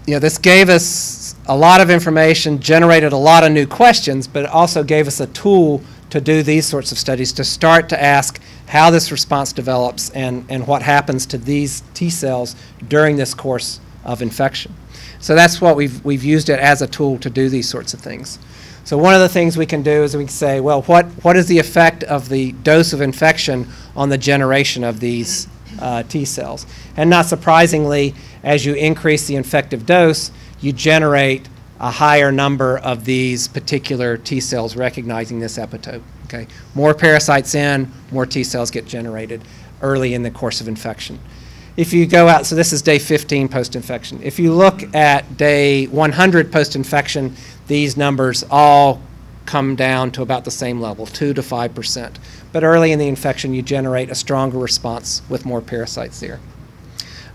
you know, this gave us a lot of information, generated a lot of new questions, but it also gave us a tool to do these sorts of studies to start to ask how this response develops and, and what happens to these T cells during this course of infection. So that's what we've, we've used it as a tool to do these sorts of things. So one of the things we can do is we can say, well, what, what is the effect of the dose of infection on the generation of these uh, T cells? And not surprisingly, as you increase the infective dose, you generate a higher number of these particular T cells recognizing this epitope. Okay, more parasites in, more T cells get generated early in the course of infection. If you go out, so this is day 15 post-infection. If you look at day 100 post-infection, these numbers all come down to about the same level, 2 to 5 percent. But early in the infection, you generate a stronger response with more parasites there.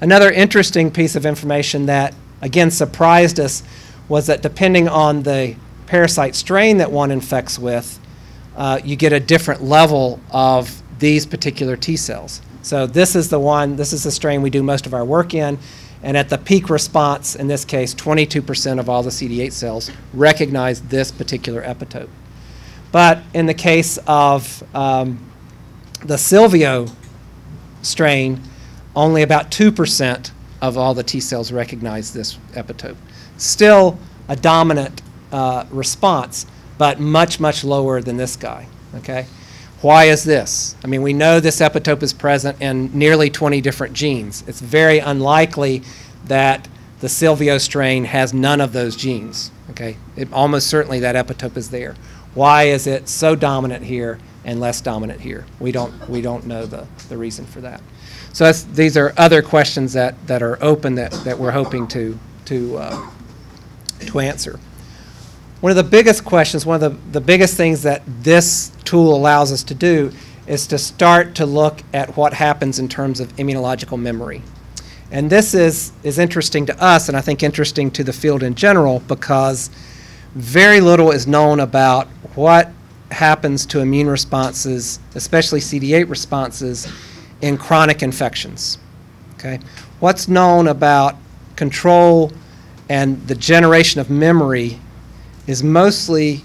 Another interesting piece of information that, again, surprised us was that depending on the parasite strain that one infects with, uh, you get a different level of these particular T cells. So this is the one, this is the strain we do most of our work in, and at the peak response, in this case, 22% of all the CD8 cells recognize this particular epitope. But in the case of um, the Silvio strain, only about 2% of all the T cells recognize this epitope. Still a dominant uh, response, but much, much lower than this guy, okay? Why is this? I mean, we know this epitope is present in nearly 20 different genes. It's very unlikely that the Silvio strain has none of those genes, okay? It, almost certainly that epitope is there. Why is it so dominant here and less dominant here? We don't, we don't know the, the reason for that. So these are other questions that, that are open that, that we're hoping to, to, uh, to answer. One of the biggest questions, one of the, the biggest things that this tool allows us to do is to start to look at what happens in terms of immunological memory. And this is, is interesting to us and I think interesting to the field in general because very little is known about what happens to immune responses, especially CD8 responses, in chronic infections. Okay? What's known about control and the generation of memory is mostly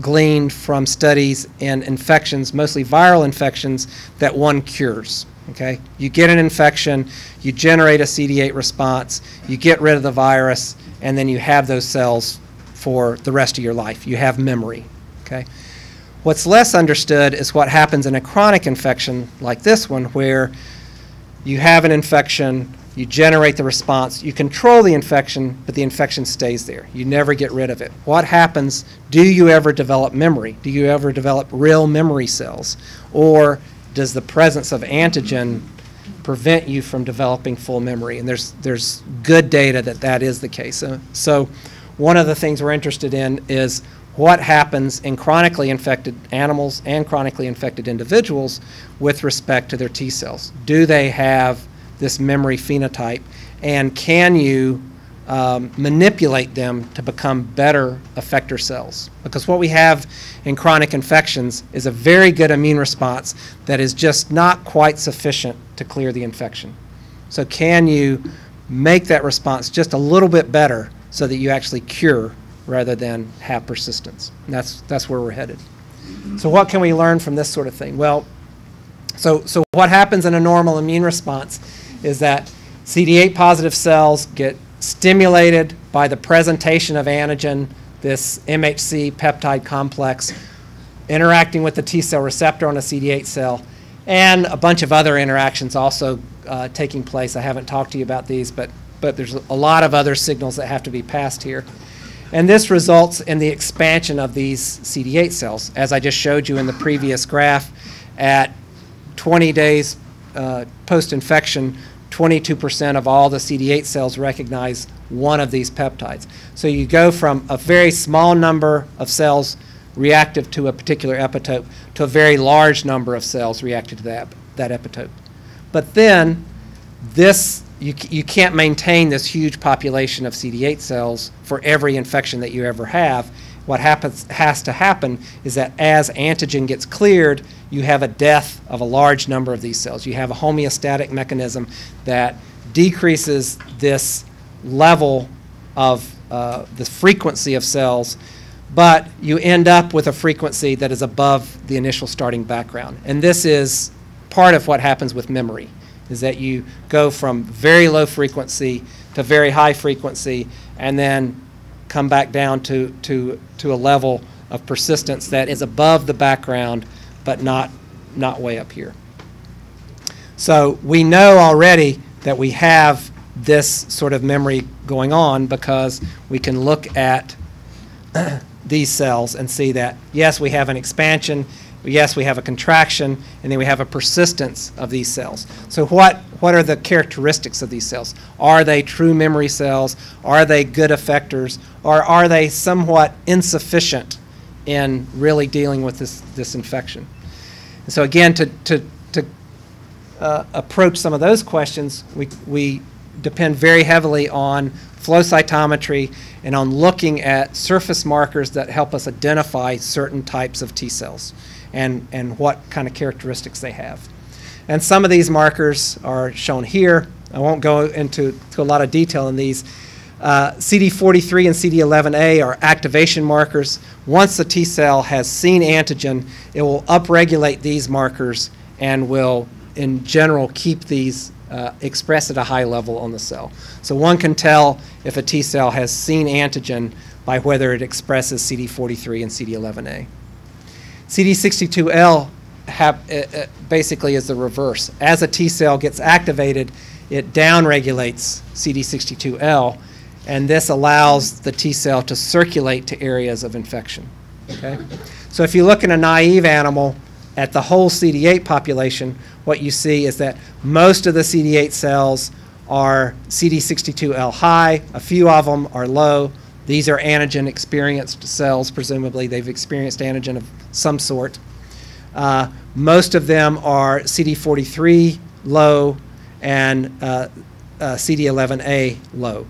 gleaned from studies in infections, mostly viral infections, that one cures. Okay? You get an infection, you generate a CD8 response, you get rid of the virus, and then you have those cells for the rest of your life. You have memory. Okay? What's less understood is what happens in a chronic infection like this one, where you have an infection, you generate the response, you control the infection, but the infection stays there. You never get rid of it. What happens? Do you ever develop memory? Do you ever develop real memory cells? Or does the presence of antigen prevent you from developing full memory? And there's, there's good data that that is the case. Uh, so one of the things we're interested in is what happens in chronically infected animals and chronically infected individuals with respect to their T cells. Do they have this memory phenotype? And can you um, manipulate them to become better effector cells? Because what we have in chronic infections is a very good immune response that is just not quite sufficient to clear the infection. So, can you make that response just a little bit better so that you actually cure rather than have persistence. And that's, that's where we're headed. So what can we learn from this sort of thing? Well, so, so what happens in a normal immune response is that CD8 positive cells get stimulated by the presentation of antigen, this MHC peptide complex, interacting with the T cell receptor on a CD8 cell, and a bunch of other interactions also uh, taking place. I haven't talked to you about these, but, but there's a lot of other signals that have to be passed here. And this results in the expansion of these CD8 cells. As I just showed you in the previous graph, at 20 days uh, post-infection, 22% of all the CD8 cells recognize one of these peptides. So you go from a very small number of cells reactive to a particular epitope to a very large number of cells reactive to that, that epitope. But then this you, you can't maintain this huge population of CD8 cells for every infection that you ever have. What happens, has to happen is that as antigen gets cleared, you have a death of a large number of these cells. You have a homeostatic mechanism that decreases this level of uh, the frequency of cells, but you end up with a frequency that is above the initial starting background. And this is part of what happens with memory is that you go from very low frequency to very high frequency and then come back down to, to, to a level of persistence that is above the background but not, not way up here. So we know already that we have this sort of memory going on because we can look at these cells and see that, yes, we have an expansion, yes, we have a contraction, and then we have a persistence of these cells. So what, what are the characteristics of these cells? Are they true memory cells? Are they good effectors? Or are they somewhat insufficient in really dealing with this, this infection? And so again, to, to, to uh, approach some of those questions, we, we depend very heavily on flow cytometry and on looking at surface markers that help us identify certain types of T cells and, and what kind of characteristics they have. And some of these markers are shown here. I won't go into to a lot of detail in these. Uh, CD43 and CD11A are activation markers. Once the T cell has seen antigen, it will upregulate these markers and will, in general, keep these uh, expressed at a high level on the cell. So one can tell if a T cell has seen antigen by whether it expresses CD43 and CD11A. CD62L have, uh, uh, basically is the reverse. As a T cell gets activated, it downregulates CD62L, and this allows the T cell to circulate to areas of infection. Okay? So if you look in a naive animal at the whole CD8 population, what you see is that most of the CD8 cells are CD62L high, a few of them are low. These are antigen experienced cells, presumably they've experienced antigen of some sort. Uh, most of them are CD43 low and uh, uh, CD11A low.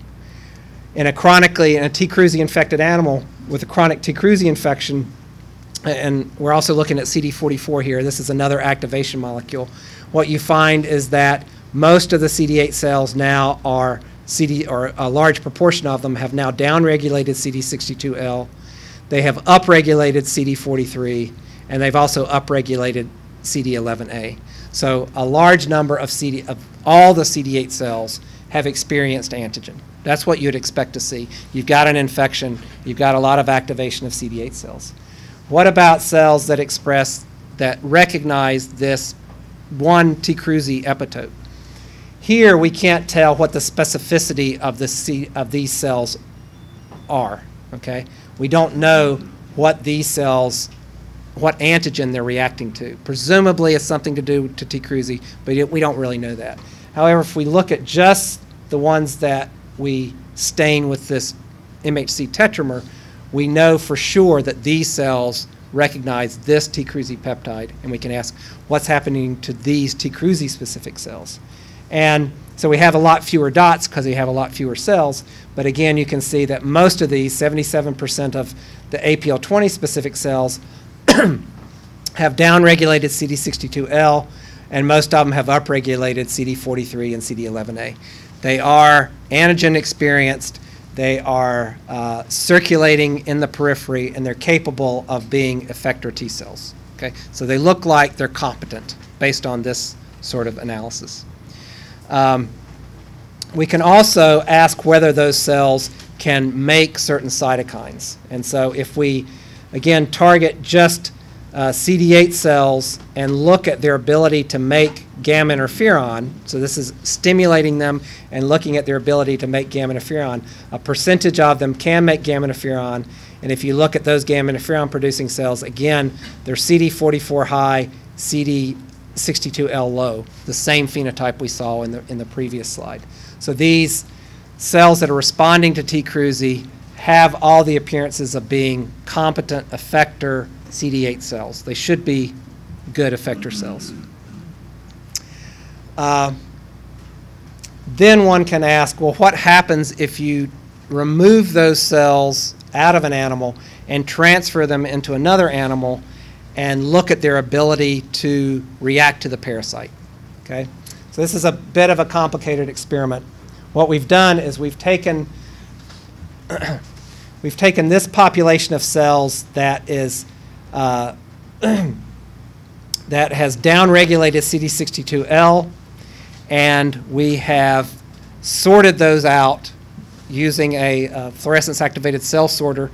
In a chronically, in a T. cruzi infected animal with a chronic T. cruzi infection, and we're also looking at CD44 here, this is another activation molecule. What you find is that most of the CD8 cells now are CD, or a large proportion of them have now downregulated CD62L. They have upregulated CD43, and they've also upregulated CD11A. So a large number of CD of all the CD8 cells have experienced antigen. That's what you'd expect to see. You've got an infection, you've got a lot of activation of CD8 cells. What about cells that express that recognize this one T. cruzi epitope? Here we can't tell what the specificity of the C, of these cells are. Okay, we don't know what these cells, what antigen they're reacting to. Presumably, it's something to do to T. cruzi, but we don't really know that. However, if we look at just the ones that we stain with this MHC tetramer, we know for sure that these cells recognize this T. cruzi peptide, and we can ask what's happening to these T. cruzi specific cells. And so we have a lot fewer dots because we have a lot fewer cells. But again, you can see that most of these, 77% of the APL20 specific cells, have downregulated CD62L, and most of them have upregulated CD43 and CD11A. They are antigen experienced, they are uh, circulating in the periphery, and they're capable of being effector T cells. Okay? So they look like they're competent based on this sort of analysis. Um, we can also ask whether those cells can make certain cytokines. And so if we, again, target just uh, CD8 cells and look at their ability to make gamma interferon, so this is stimulating them and looking at their ability to make gamma interferon, a percentage of them can make gamma interferon. And if you look at those gamma interferon producing cells, again, they're CD44 high, CD62L low, the same phenotype we saw in the, in the previous slide. So these cells that are responding to T. cruzi have all the appearances of being competent effector CD8 cells. They should be good effector cells. Uh, then one can ask, well, what happens if you remove those cells out of an animal and transfer them into another animal and look at their ability to react to the parasite? Okay, so this is a bit of a complicated experiment. What we've done is we've taken we've taken this population of cells that is uh, that has downregulated CD62L, and we have sorted those out using a uh, fluorescence activated cell sorter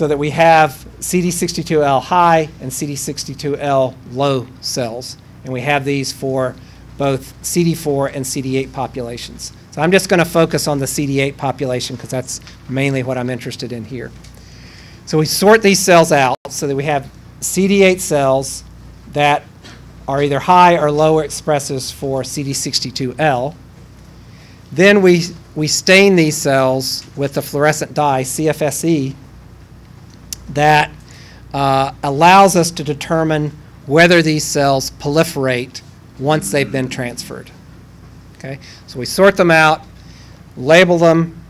so that we have CD62L high and CD62L low cells. And we have these for both CD4 and CD8 populations. So I'm just going to focus on the CD8 population because that's mainly what I'm interested in here. So we sort these cells out so that we have CD8 cells that are either high or low expressors for CD62L. Then we, we stain these cells with the fluorescent dye, CFSE, that uh, allows us to determine whether these cells proliferate once they've been transferred. Okay, so we sort them out, label them,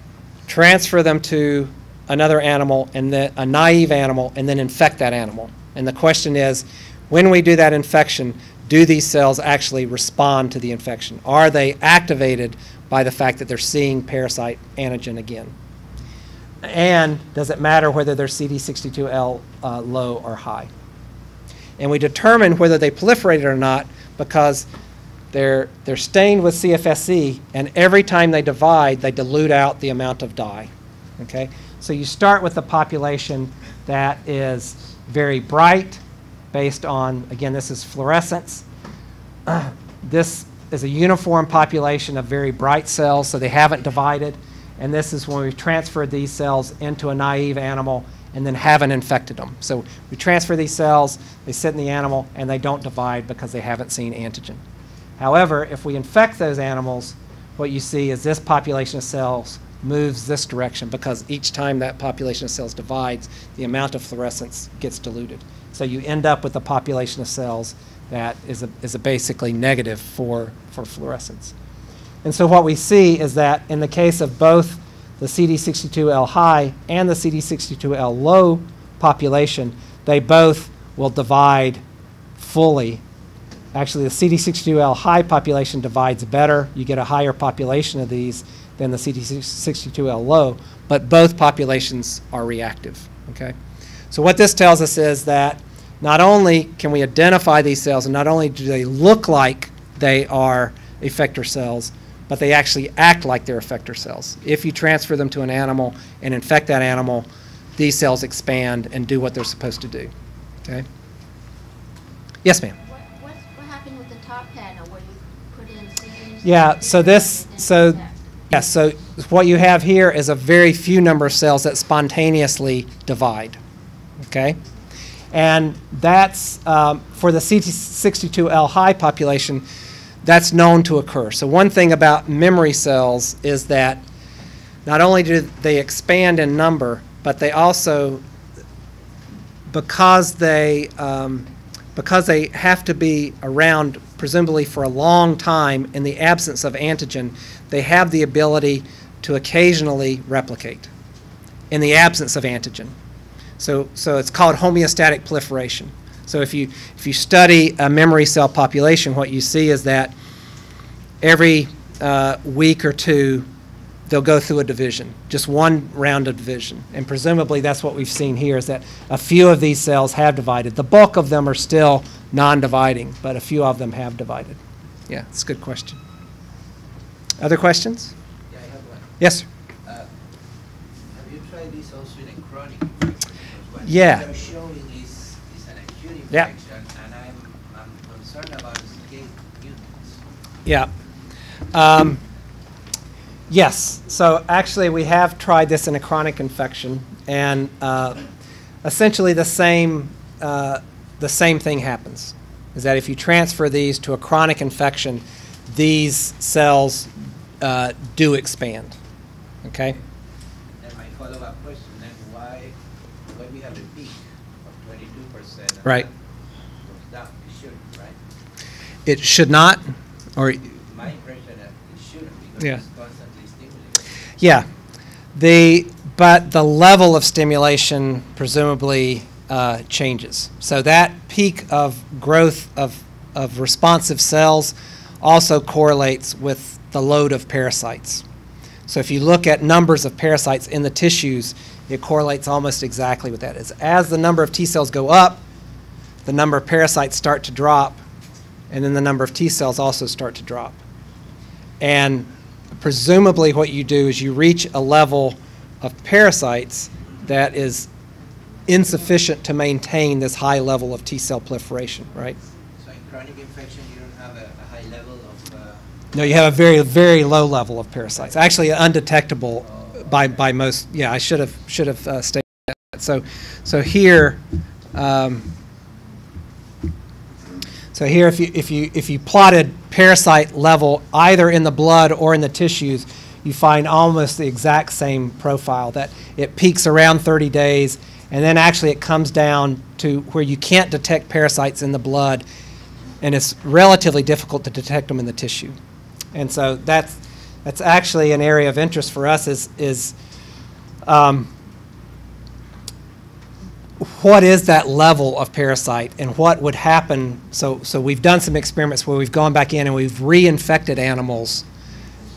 transfer them to another animal, and then a naive animal, and then infect that animal. And the question is, when we do that infection, do these cells actually respond to the infection? Are they activated by the fact that they're seeing parasite antigen again? And does it matter whether they're CD62L uh, low or high? And we determine whether they proliferated or not because they're, they're stained with CFSE, and every time they divide, they dilute out the amount of dye. Okay? So you start with a population that is very bright, based on, again, this is fluorescence. Uh, this is a uniform population of very bright cells, so they haven't divided. And this is when we've transferred these cells into a naive animal and then haven't infected them. So we transfer these cells, they sit in the animal, and they don't divide because they haven't seen antigen. However, if we infect those animals, what you see is this population of cells moves this direction because each time that population of cells divides, the amount of fluorescence gets diluted. So you end up with a population of cells that is, a, is a basically negative for, for fluorescence. And so what we see is that in the case of both the CD62L high and the CD62L low population, they both will divide fully. Actually, the CD62L high population divides better. You get a higher population of these than the CD62L low, but both populations are reactive. Okay? So what this tells us is that not only can we identify these cells, and not only do they look like they are effector cells, but they actually act like they're effector cells. If you transfer them to an animal and infect that animal, these cells expand and do what they're supposed to do. Okay? Yes, ma'am. What, what, what happened with the top panel where you put in seeds? Yeah, so this, so, yeah, so what you have here is a very few number of cells that spontaneously divide. Okay? And that's, um, for the CT62L high population, that's known to occur. So one thing about memory cells is that not only do they expand in number, but they also, because they, um, because they have to be around presumably for a long time in the absence of antigen, they have the ability to occasionally replicate in the absence of antigen. So, so it's called homeostatic proliferation. So if you, if you study a memory cell population, what you see is that every uh, week or two, they'll go through a division, just one round of division. And presumably that's what we've seen here is that a few of these cells have divided. The bulk of them are still non-dividing, but a few of them have divided. Yeah, it's a good question. Other questions? Yeah, I have one. Yes, sir. Uh, Have you tried this also in a chronic? Yeah. you're showing is, is an acute Yeah. and I'm, I'm concerned about escape mutants. Yeah. Um, yes. So actually, we have tried this in a chronic infection, and uh, essentially the same uh, the same thing happens. Is that if you transfer these to a chronic infection, these cells uh, do expand. Okay. And my follow-up question, then why, when we have a peak of twenty-two percent? Right. Goes down, it shouldn't, right? It should not, or My impression that it shouldn't, because Yeah. it's constantly stimulated. Yeah, the but the level of stimulation presumably uh, changes. So that peak of growth of of responsive cells also correlates with the load of parasites. So if you look at numbers of parasites in the tissues, it correlates almost exactly with that. As, as the number of T cells go up, the number of parasites start to drop, and then the number of T cells also start to drop. And presumably what you do is you reach a level of parasites that is insufficient to maintain this high level of T cell proliferation, right? So in chronic infection, you don't have a, a high level of, uh, No, you have a very, very low level of parasites, actually undetectable by, by most, yeah, I should have, should have uh, stated that. So, so here, um, so here, if you, if you, if you plotted parasite level either in the blood or in the tissues, you find almost the exact same profile, that it peaks around 30 days, and then actually it comes down to where you can't detect parasites in the blood, and it's relatively difficult to detect them in the tissue. And so that's, that's actually an area of interest for us is, is um, what is that level of parasite and what would happen? So, so we've done some experiments where we've gone back in and we've reinfected animals,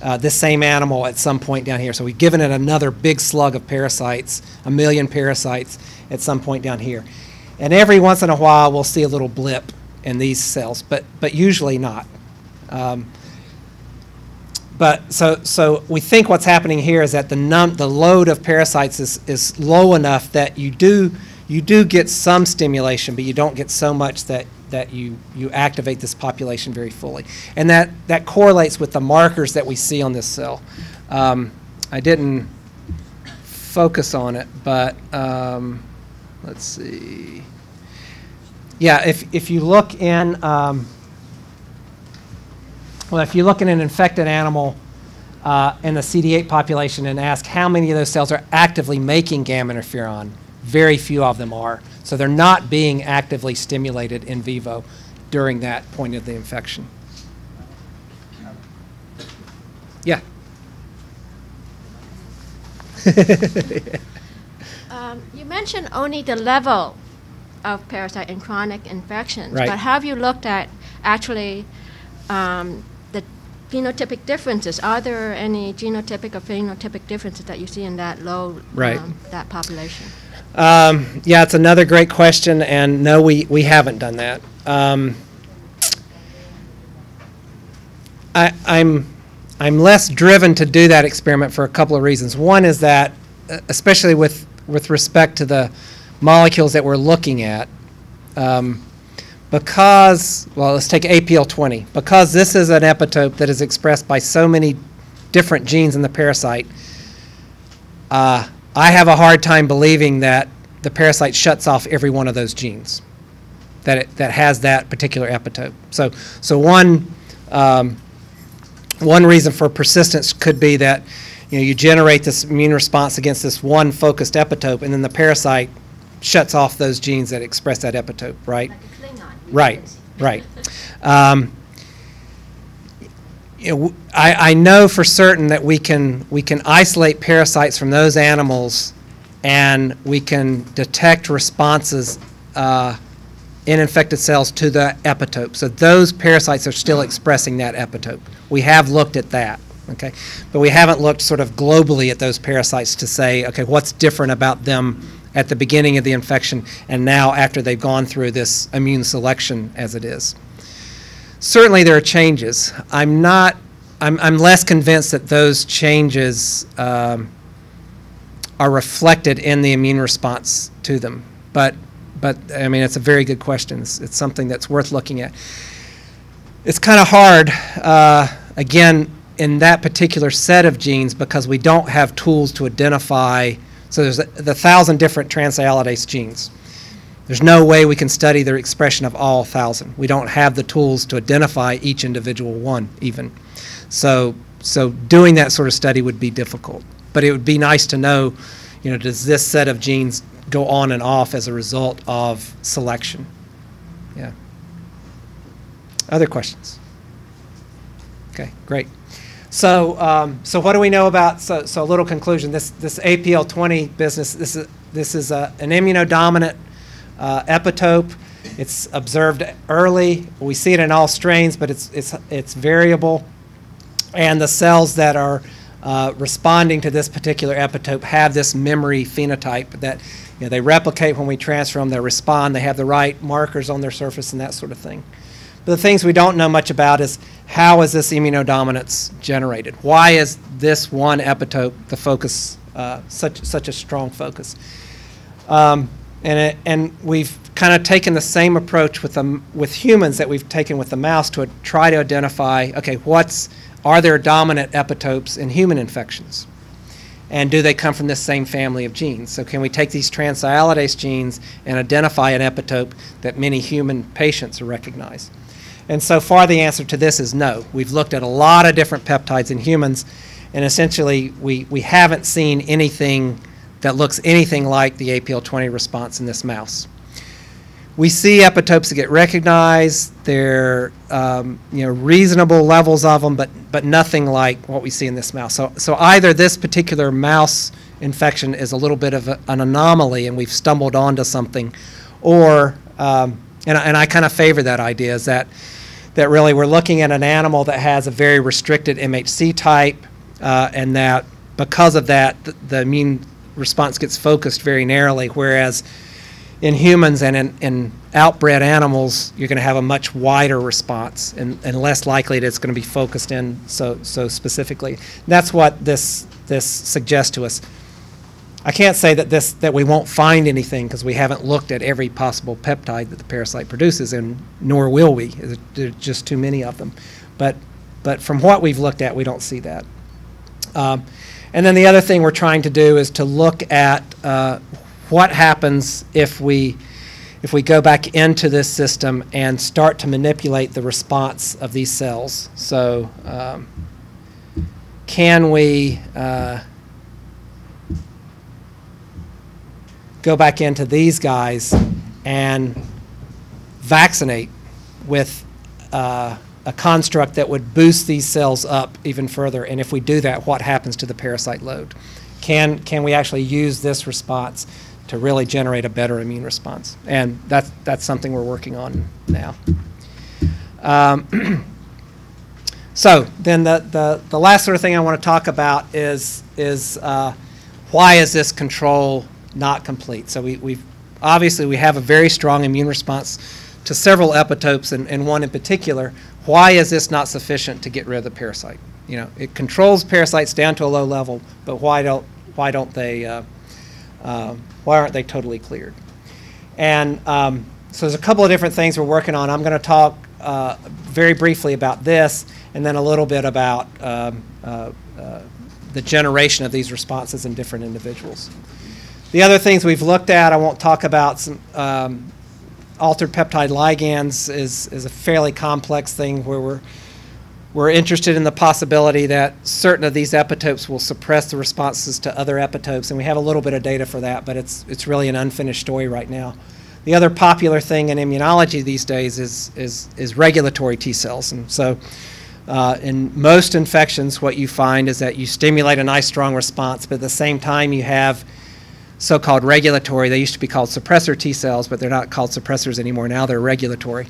uh, this same animal at some point down here. So we've given it another big slug of parasites, a million parasites at some point down here. And every once in a while, we'll see a little blip in these cells, but, but usually not. Um, but so, so we think what's happening here is that the num, the load of parasites is, is low enough that you do, you do get some stimulation, but you don't get so much that, that you, you activate this population very fully. And that, that correlates with the markers that we see on this cell. Um, I didn't focus on it, but um, let's see. Yeah, if, if you look in, um, well, if you look in an infected animal uh, in the CD8 population and ask how many of those cells are actively making gamma interferon, very few of them are. So they're not being actively stimulated in vivo during that point of the infection. Yeah. Um, You mentioned only the level of parasite in chronic infections. Right. But have you looked at actually um, the phenotypic differences? Are there any genotypic or phenotypic differences that you see in that low, Right. um, that population? Um, yeah, it's another great question, and no, we, we haven't done that. Um, I, I'm, I'm less driven to do that experiment for a couple of reasons. One is that, uh, especially with, with respect to the molecules that we're looking at, um, because, well, let's take APL20, because this is an epitope that is expressed by so many different genes in the parasite, uh, I have a hard time believing that the parasite shuts off every one of those genes that it, that has that particular epitope. So, so one um, one reason for persistence could be that you know you generate this immune response against this one focused epitope, and then the parasite shuts off those genes that express that epitope, right? Like. Right, right. Um, you know, I, I know for certain that we can, we can isolate parasites from those animals and we can detect responses uh, in infected cells to the epitope. So those parasites are still expressing that epitope. We have looked at that, okay? But we haven't looked sort of globally at those parasites to say, okay, what's different about them at the beginning of the infection and now after they've gone through this immune selection as it is. Certainly there are changes. I'm not, I'm, I'm less convinced that those changes um, are reflected in the immune response to them. But, but, I mean, it's a very good question. It's, it's something that's worth looking at. It's kind of hard, uh, again, in that particular set of genes because we don't have tools to identify. So there's the, the thousand different transialidase genes. There's no way we can study the expression of all thousand. We don't have the tools to identify each individual one, even. So, so doing that sort of study would be difficult. But it would be nice to know, you know, does this set of genes go on and off as a result of selection? Yeah. Other questions? Okay, great. So, um, so what do we know about? So, so a little conclusion. This this APL20 business. This is this is a, an immunodominant uh, epitope. It's observed early. We see it in all strains, but it's it's it's variable. And the cells that are uh, responding to this particular epitope have this memory phenotype that you know, they replicate when we transfer them. They respond. They have the right markers on their surface and that sort of thing. But the things we don't know much about is how is this immunodominance generated? Why is this one epitope the focus, uh, such, such a strong focus? Um, and, it, and we've kind of taken the same approach with, the, with humans that we've taken with the mouse to try to identify, okay, what's, are there dominant epitopes in human infections? And do they come from this same family of genes? So can we take these transialidase genes and identify an epitope that many human patients recognize? And so far the answer to this is no. We've looked at a lot of different peptides in humans, and essentially we, we haven't seen anything that looks anything like the APL20 response in this mouse. We see epitopes that get recognized. They're um, you know reasonable levels of them, but but nothing like what we see in this mouse. So so either this particular mouse infection is a little bit of a, an anomaly, and we've stumbled onto something, or um, and I, and I kind of favor that idea is that that really we're looking at an animal that has a very restricted MHC type, uh, and that because of that, the, the immune response gets focused very narrowly, whereas in humans and in, in outbred animals, you're going to have a much wider response and, and less likely that it's going to be focused in so, so specifically. That's what this, this suggests to us. I can't say that, this, that we won't find anything because we haven't looked at every possible peptide that the parasite produces, and nor will we. There's just too many of them. But, but from what we've looked at, we don't see that. Um, and then the other thing we're trying to do is to look at uh, what happens if we if we go back into this system and start to manipulate the response of these cells. So um, can we uh, go back into these guys and vaccinate with uh, a construct that would boost these cells up even further. And if we do that, what happens to the parasite load? Can, can we actually use this response to really generate a better immune response? And that's, that's something we're working on now. Um, so then the, the, the last sort of thing I want to talk about is, is uh, why is this control not complete? So we, we've, obviously we have a very strong immune response to several epitopes and, and one in particular, why is this not sufficient to get rid of the parasite? You know, it controls parasites down to a low level, but why don't why don't they uh, uh, why aren't they totally cleared? And um, so there's a couple of different things we're working on. I'm going to talk uh, very briefly about this, and then a little bit about um, uh, uh, the generation of these responses in different individuals. The other things we've looked at, I won't talk about some um, altered peptide ligands is, is a fairly complex thing where we're, we're interested in the possibility that certain of these epitopes will suppress the responses to other epitopes, and we have a little bit of data for that, but it's, it's really an unfinished story right now. The other popular thing in immunology these days is, is, is regulatory T cells. And so uh, in most infections, what you find is that you stimulate a nice strong response, but at the same time you have so-called regulatory. They used to be called suppressor T cells, but they're not called suppressors anymore. Now they're regulatory.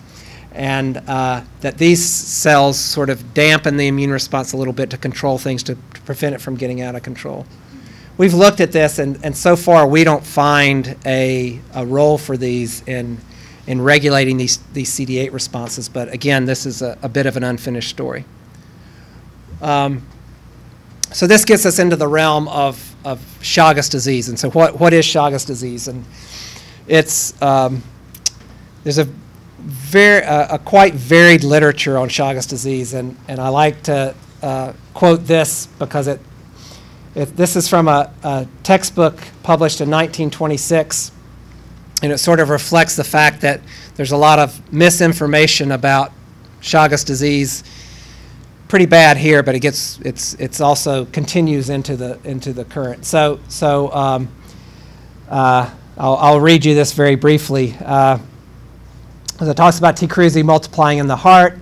And uh, that these cells sort of dampen the immune response a little bit to control things to, to prevent it from getting out of control. We've looked at this, and, and so far we don't find a, a role for these in, in regulating these, these CD8 responses. But again, this is a, a bit of an unfinished story. Um, so this gets us into the realm of of Chagas disease. And so, what, what is Chagas disease? And it's um, there's a very uh, a quite varied literature on Chagas disease, and and I like to uh, quote this because it, it this is from a, a textbook published in 1926, and it sort of reflects the fact that there's a lot of misinformation about Chagas disease pretty bad here, but it gets it's it's also continues into the into the current. So so um, uh, I'll, I'll read you this very briefly. Uh, it talks about T. cruzi multiplying in the heart,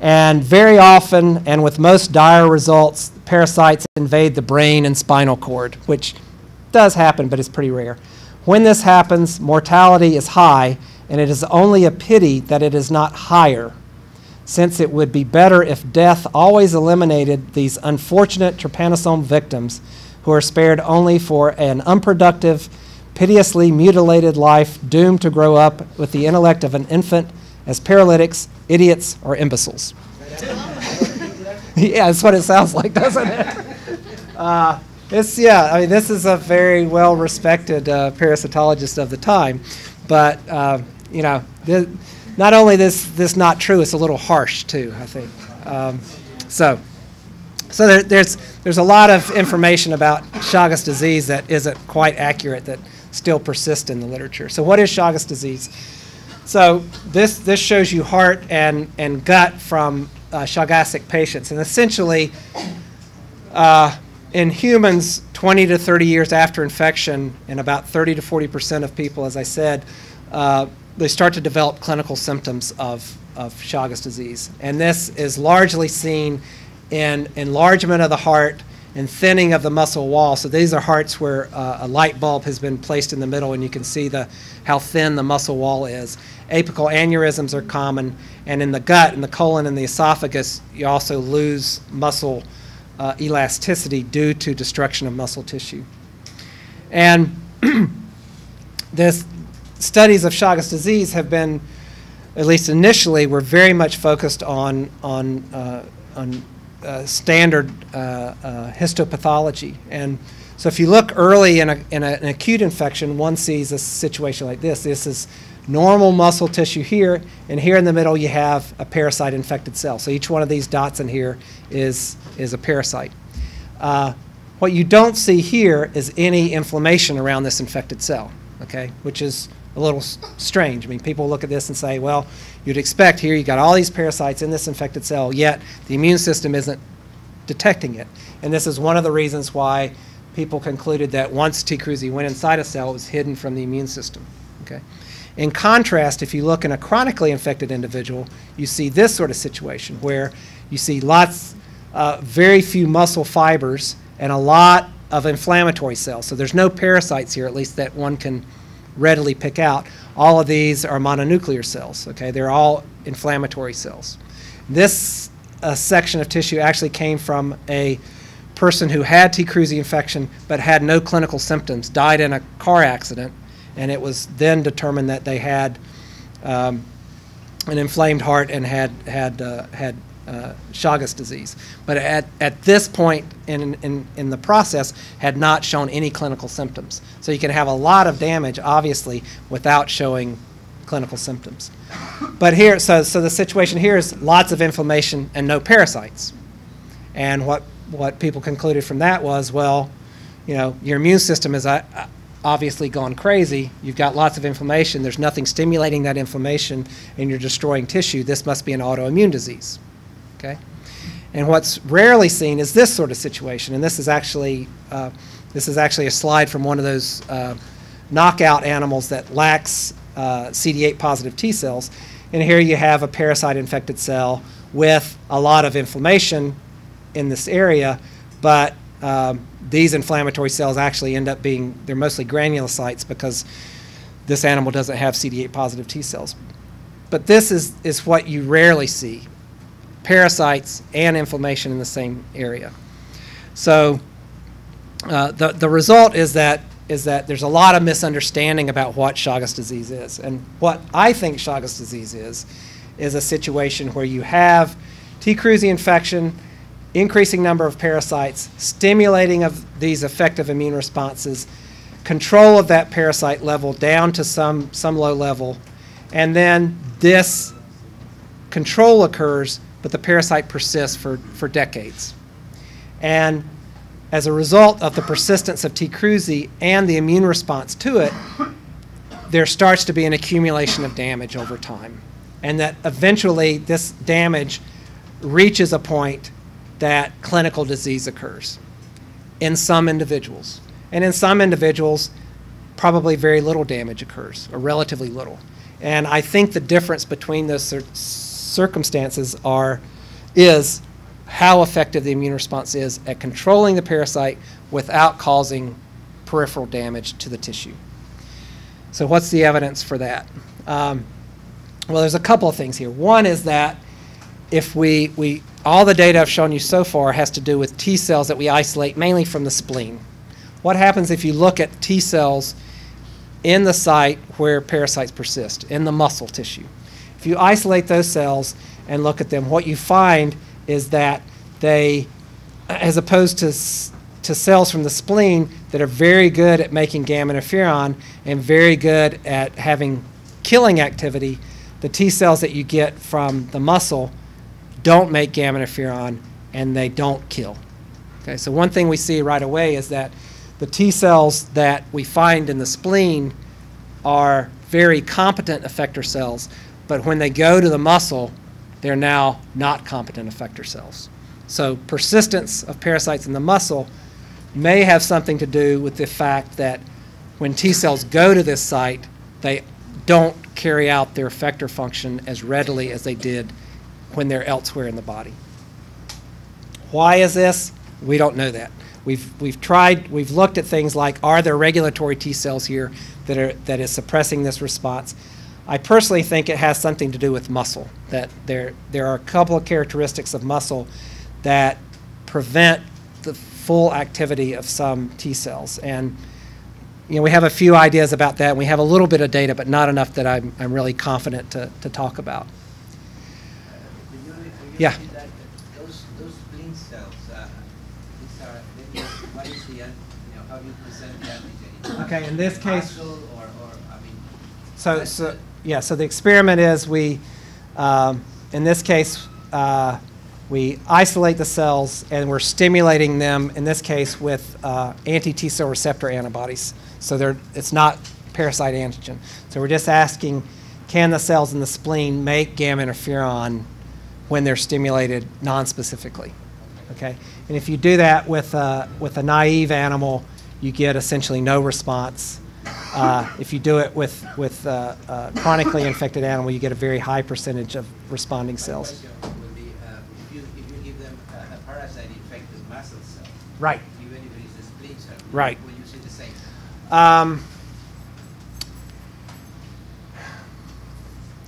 and very often and with most dire results, parasites invade the brain and spinal cord, which does happen, but it's pretty rare. When this happens, mortality is high, and it is only a pity that it is not higher since it would be better if death always eliminated these unfortunate trypanosome victims who are spared only for an unproductive, piteously mutilated life doomed to grow up with the intellect of an infant as paralytics, idiots, or imbeciles. yeah, that's what it sounds like, doesn't it? Uh, It's yeah. I mean, this is a very well-respected uh, parasitologist of the time, but uh, you know, not only this this not true, it's a little harsh too. I think. Um, so, so there, there's there's a lot of information about Chagas disease that isn't quite accurate that still persists in the literature. So, what is Chagas disease? So this this shows you heart and and gut from uh, Chagastic patients, and essentially. Uh, in humans, 20 to 30 years after infection, and about 30 to 40 percent of people, as I said, uh, they start to develop clinical symptoms of, of Chagas disease. And this is largely seen in enlargement of the heart and thinning of the muscle wall. So these are hearts where uh, a light bulb has been placed in the middle, and you can see the, how thin the muscle wall is. Apical aneurysms are common, and in the gut, in the colon, and the esophagus, you also lose muscle uh, elasticity due to destruction of muscle tissue. And this studies of Chagas disease have been, at least initially, were very much focused on on uh, on uh, standard uh, uh, histopathology. And so, if you look early in, a, in a, an acute infection, one sees a situation like this. This is normal muscle tissue here, and here in the middle you have a parasite infected cell. So each one of these dots in here is, is a parasite. Uh, what you don't see here is any inflammation around this infected cell, okay, which is a little strange. I mean, people look at this and say, well, you'd expect here you got all these parasites in this infected cell, yet the immune system isn't detecting it. And this is one of the reasons why people concluded that once T. cruzi went inside a cell, it was hidden from the immune system. Okay? In contrast, if you look in a chronically infected individual, you see this sort of situation where you see lots, uh, very few muscle fibers and a lot of inflammatory cells. So there's no parasites here, at least that one can readily pick out. All of these are mononuclear cells, okay? They're all inflammatory cells. This uh, section of tissue actually came from a person who had T. cruzi infection but had no clinical symptoms, died in a car accident, and it was then determined that they had um, an inflamed heart and had had uh, had uh, Chagas disease. But at, at this point in, in, in the process, had not shown any clinical symptoms. So you can have a lot of damage, obviously, without showing clinical symptoms. But here, so, so the situation here is lots of inflammation and no parasites. And what, what people concluded from that was, well, you know, your immune system is uh, obviously gone crazy. You've got lots of inflammation. There's nothing stimulating that inflammation, and you're destroying tissue. This must be an autoimmune disease. Okay? And what's rarely seen is this sort of situation. And this is actually uh, this is actually a slide from one of those uh, knockout animals that lacks uh, CD8 positive T cells. And here you have a parasite infected cell with a lot of inflammation in this area, but um, these inflammatory cells actually end up being, they're mostly granulocytes because this animal doesn't have CD8 positive T cells. But this is, is what you rarely see parasites and inflammation in the same area. So uh, the, the result is that, is that there's a lot of misunderstanding about what Chagas disease is. And what I think Chagas disease is, is a situation where you have T. cruzi infection increasing number of parasites, stimulating of these effective immune responses, control of that parasite level down to some, some low level, and then this control occurs, but the parasite persists for, for decades. And as a result of the persistence of T. cruzi and the immune response to it, there starts to be an accumulation of damage over time. And that eventually this damage reaches a point that clinical disease occurs in some individuals. And in some individuals, probably very little damage occurs, or relatively little. And I think the difference between those circumstances are, is how effective the immune response is at controlling the parasite without causing peripheral damage to the tissue. So what's the evidence for that? Um, well, there's a couple of things here. One is that if we, we all the data I've shown you so far has to do with T cells that we isolate mainly from the spleen. What happens if you look at T cells in the site where parasites persist, in the muscle tissue? You isolate those cells and look at them, what you find is that they, as opposed to, to cells from the spleen that are very good at making gamma interferon and very good at having killing activity, the T cells that you get from the muscle don't make gamma interferon and they don't kill. Okay, so one thing we see right away is that the T cells that we find in the spleen are very competent effector cells, but when they go to the muscle, they're now not competent effector cells. So persistence of parasites in the muscle may have something to do with the fact that when T cells go to this site, they don't carry out their effector function as readily as they did when they're elsewhere in the body. Why is this? We don't know that. We've, we've tried, we've looked at things like are there regulatory T cells here that, are, that is suppressing this response? I personally think it has something to do with muscle, that there, there are a couple of characteristics of muscle that prevent the full activity of some T cells. And you know, we have a few ideas about that, and we have a little bit of data, but not enough that I'm, I'm really confident to, to talk about. Do you, do you Yeah. those, those spleen cells, uh, are, they- what is the, you know, how do you present the antigen? Okay, in this case- or, or, I mean, So, so, yeah, so the experiment is we, um, in this case, uh, we isolate the cells and we're stimulating them, in this case, with uh, anti-T cell receptor antibodies. So they're, it's not parasite antigen. So we're just asking, can the cells in the spleen make gamma interferon when they're stimulated non-specifically? Okay? And if you do that with a, with a naive animal, you get essentially no response. Uh, if you do it with, with uh, a chronically infected animal, you get a very high percentage of responding cells. uh, if you, if you give them a a parasite infected muscle cell, Right. even if it is a spleen cell, Right. will you see the same? Um,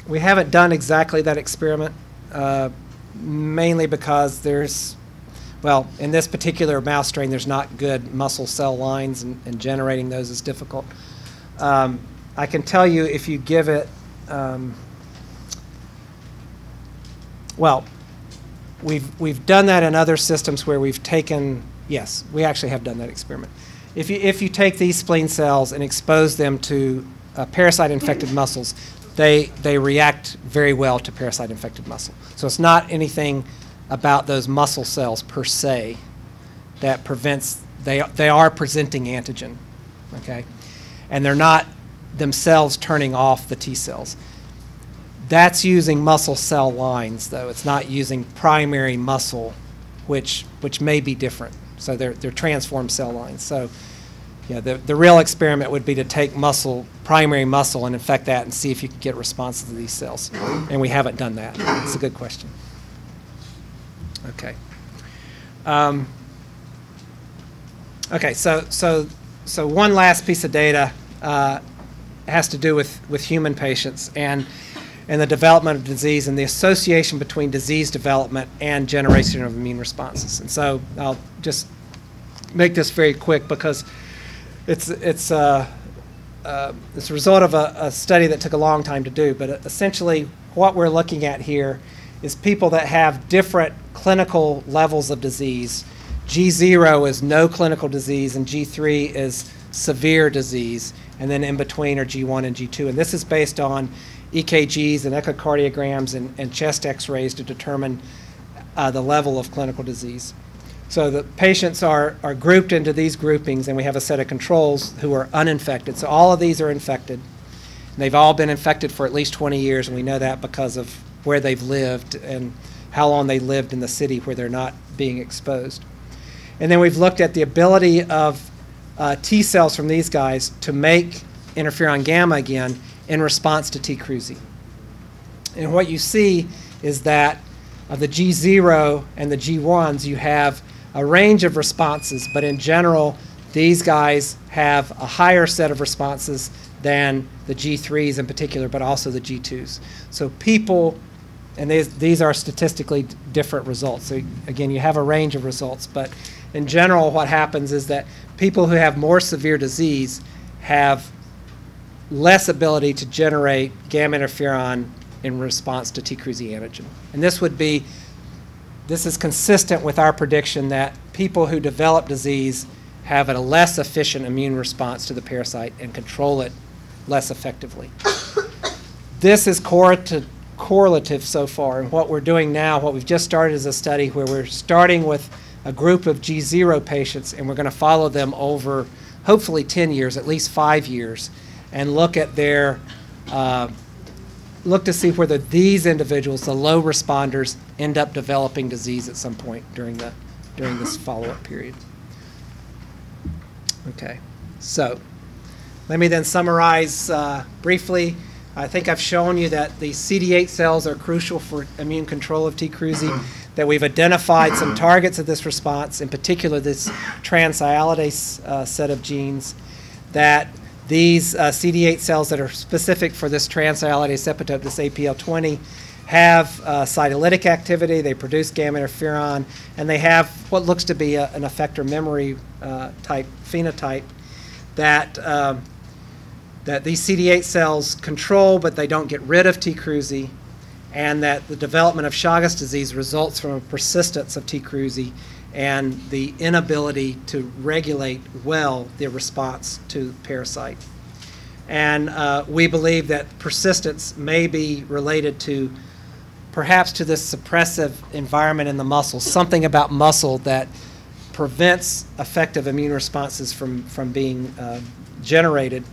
we haven't done exactly that experiment, uh, mainly because there's, well, in this particular mouse strain, there's not good muscle cell lines, and, and generating those is difficult. Um, I can tell you if you give it, um, well, we've, we've done that in other systems where we've taken, yes, we actually have done that experiment. If you, if you take these spleen cells and expose them to uh, parasite-infected muscles, they, they react very well to parasite-infected muscle. So it's not anything about those muscle cells per se that prevents, they, they are presenting antigen, okay? And they're not themselves turning off the T cells. That's using muscle cell lines, though. It's not using primary muscle, which, which may be different. So they're, they're transformed cell lines. So, yeah, the, the real experiment would be to take muscle, primary muscle, and infect that and see if you can get responses to these cells. And we haven't done that. It's a good question. Okay. Um, okay, so, so, so one last piece of data uh, has to do with, with human patients and, and the development of disease and the association between disease development and generation of immune responses. And so I'll just make this very quick because it's, it's, uh, uh, it's a result of a, a study that took a long time to do. But essentially, what we're looking at here is people that have different clinical levels of disease. G0 is no clinical disease, and G3 is severe disease, and then in between are G1 and G2. And this is based on EKGs and echocardiograms and, and chest x-rays to determine uh, the level of clinical disease. So the patients are, are grouped into these groupings, and we have a set of controls who are uninfected. So all of these are infected. They've all been infected for at least 20 years, and we know that because of where they've lived and how long they lived in the city where they're not being exposed. And then we've looked at the ability of uh, T cells from these guys to make interferon gamma again in response to T cruzi. And what you see is that of the G0 and the G1s, you have a range of responses, but in general, these guys have a higher set of responses than the G3s in particular, but also the G2s. So people, and these, these are statistically different results. So again, you have a range of results, but in general, what happens is that people who have more severe disease have less ability to generate gamma interferon in response to T cruzi antigen. And this would be, this is consistent with our prediction that people who develop disease have a less efficient immune response to the parasite and control it less effectively. This is correlative, correlative so far, and what we're doing now, what we've just started is a study where we're starting with a group of G0 patients, and we're going to follow them over hopefully 10 years, at least five years, and look at their, uh, look to see whether these individuals, the low responders, end up developing disease at some point during the, during this follow-up period. Okay, so let me then summarize uh, briefly. I think I've shown you that the CD8 cells are crucial for immune control of T. cruzi, that we've identified some targets of this response, in particular this transialidase uh, set of genes, that these uh, CD8 cells that are specific for this transialidase epitope, this APL20, have uh, cytolytic activity, they produce gamma interferon, and they have what looks to be a, an effector memory uh, type phenotype that, um, that these CD8 cells control, but they don't get rid of T. cruzi, and that the development of Chagas disease results from a persistence of T. cruzi and the inability to regulate well the response to parasite. And uh, we believe that persistence may be related to perhaps to this suppressive environment in the muscle, something about muscle that prevents effective immune responses from, from being uh, generated.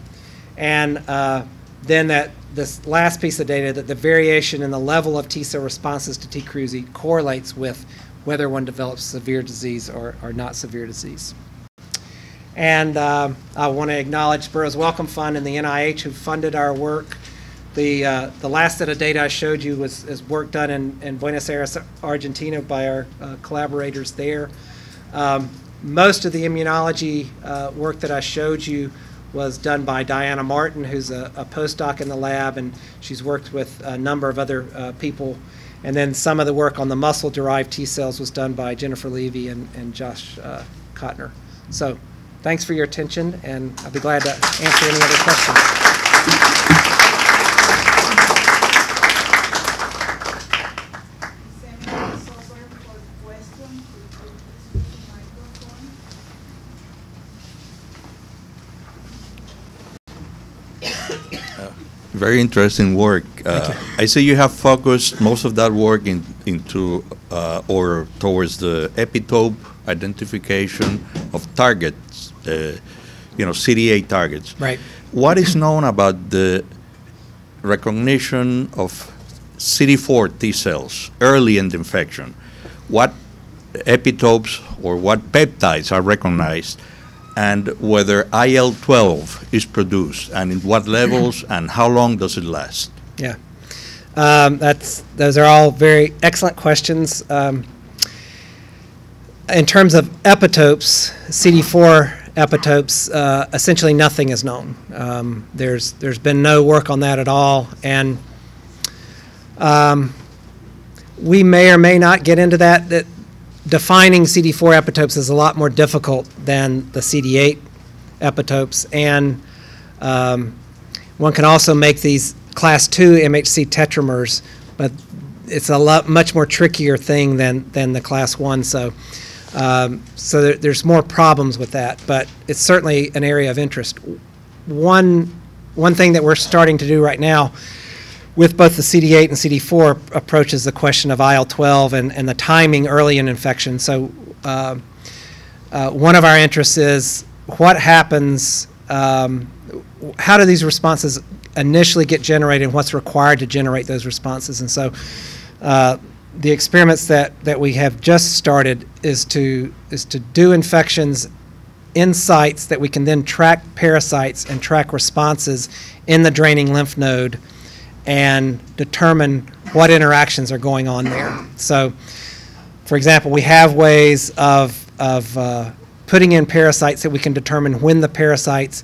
And uh, then that this last piece of data that the variation in the level of T cell responses to T. cruzi correlates with whether one develops severe disease or, or not severe disease. And uh, I want to acknowledge Burroughs Wellcome Fund and the NIH who funded our work. The, uh, the last set of data I showed you was is work done in, in Buenos Aires, Argentina by our uh, collaborators there. Um, most of the immunology uh, work that I showed you was done by Diana Martin, who's a, a, postdoc in the lab, and she's worked with a number of other uh, people. And then some of the work on the muscle-derived T cells was done by Jennifer Levy and, and Josh uh, Kotner. So thanks for your attention, and I'll be glad to answer any other questions. Very interesting work. Uh, I see you have focused most of that work in, into uh, or towards the epitope identification of targets, uh, you know, CD8 targets. Right. What is known about the recognition of CD4 T cells early in the infection? What epitopes or what peptides are recognized? And whether IL-12 is produced, and in what levels, and how long does it last? Yeah, um, that's those are all very excellent questions. Um, in terms of epitopes, CD4 epitopes, uh, essentially nothing is known. Um, there's there's been no work on that at all, and um, we may or may not get into that. That defining CD4 epitopes is a lot more difficult than the CD8 epitopes, and um, one can also make these class 2 MHC tetramers, but it's a lot much more trickier thing than, than the class 1, so, um, so there, there's more problems with that, but it's certainly an area of interest. One, one thing that we're starting to do right now with both the CD8 and CD4 approaches the question of IL-12 and, and the timing early in infection. So uh, uh, one of our interests is what happens, um, how do these responses initially get generated and what's required to generate those responses. And so uh, the experiments that, that we have just started is to, is to do infections in sites that we can then track parasites and track responses in the draining lymph node and determine what interactions are going on there. So, for example, we have ways of, of uh, putting in parasites that we can determine when the parasites,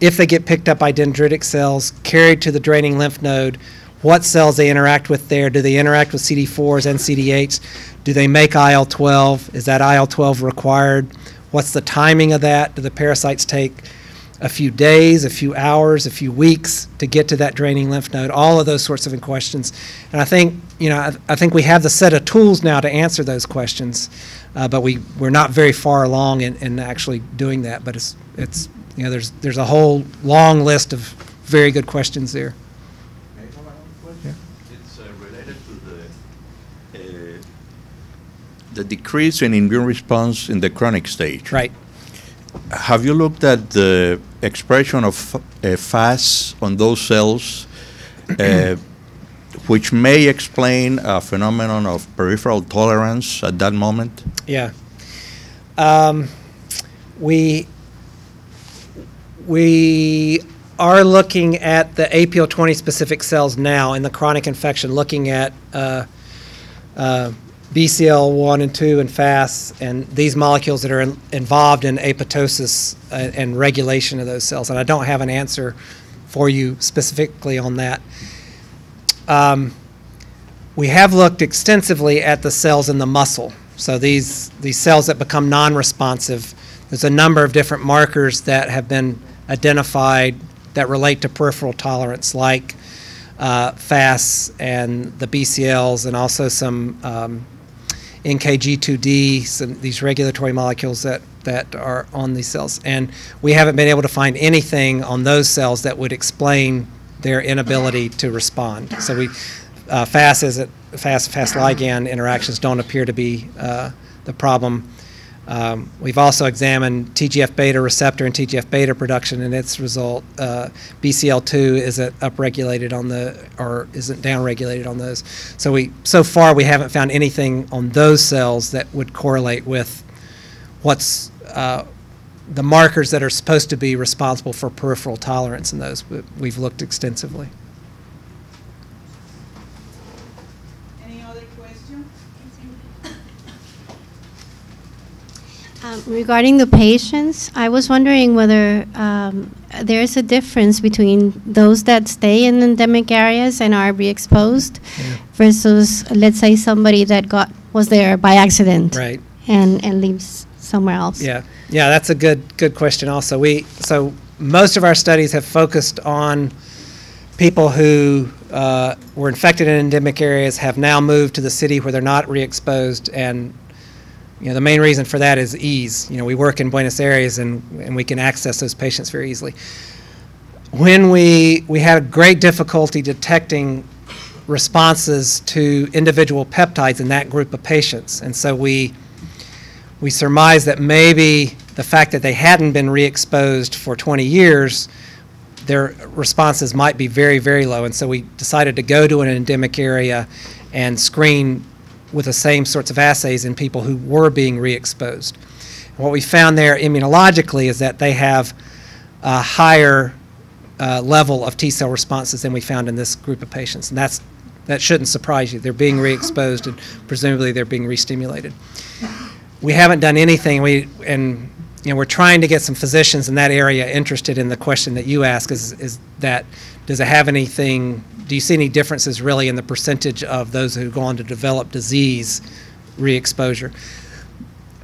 if they get picked up by dendritic cells, carried to the draining lymph node, what cells they interact with there. Do they interact with CD4s and CD8s? Do they make IL-12? Is that IL-12 required? What's the timing of that? Do the parasites take a few days, a few hours, a few weeks to get to that draining lymph node, all of those sorts of questions. And I think, you know, I, I think we have the set of tools now to answer those questions, uh, but we, we're not very far along in, in actually doing that. But it's, it's, you know, there's, there's a whole long list of very good questions there. It's uh, related to the, uh, the decrease in immune response in the chronic stage. Right. Have you looked at the expression of uh, FAS on those cells, uh, which may explain a phenomenon of peripheral tolerance at that moment? Yeah. Um, we, we are looking at the APO20 specific cells now in the chronic infection, looking at uh, uh, BCL1 and 2 and FAS and these molecules that are in, involved in apoptosis uh, and regulation of those cells. And I don't have an answer for you specifically on that. Um, we have looked extensively at the cells in the muscle. So these, these cells that become non-responsive, there's a number of different markers that have been identified that relate to peripheral tolerance, like uh, FAS and the BCLs, and also some um, NKG2D, some, these regulatory molecules that, that are on these cells. And we haven't been able to find anything on those cells that would explain their inability to respond. So we, uh, FAS is FAS FAS ligand interactions don't appear to be uh, the problem. Um, we've also examined TGF beta receptor and TGF beta production, and its result, uh, BCL2 isn't upregulated on the or isn't downregulated on those. So we so far we haven't found anything on those cells that would correlate with what's uh, the markers that are supposed to be responsible for peripheral tolerance in those. We- We've looked extensively. Any other question? Um, Regarding the patients, I was wondering whether um, there is a difference between those that stay in endemic areas and are re-exposed versus, let's say, somebody that got, was there by accident. Right. And, and leaves somewhere else. Yeah, yeah, that's a good, good question also. We, so most of our studies have focused on people who uh, were infected in endemic areas, have now moved to the city where they're not re-exposed, and, you know, the main reason for that is ease. You know, we work in Buenos Aires and, and we can access those patients very easily. When we, we had great difficulty detecting responses to individual peptides in that group of patients, and so we, we surmised that maybe the fact that they hadn't been re-exposed for 20 years, their responses might be very, very low. And so we decided to go to an endemic area and screen with the same sorts of assays in people who were being re-exposed. What we found there immunologically is that they have a higher uh, level of T cell responses than we found in this group of patients. And that's, that shouldn't surprise you. They're being re-exposed and presumably they're being re-stimulated we haven't done anything. We and you know we're trying to get some physicians in that area interested in the question that you ask is is that does it have anything? Do you see any differences really in the percentage of those who go on to develop disease re-exposure?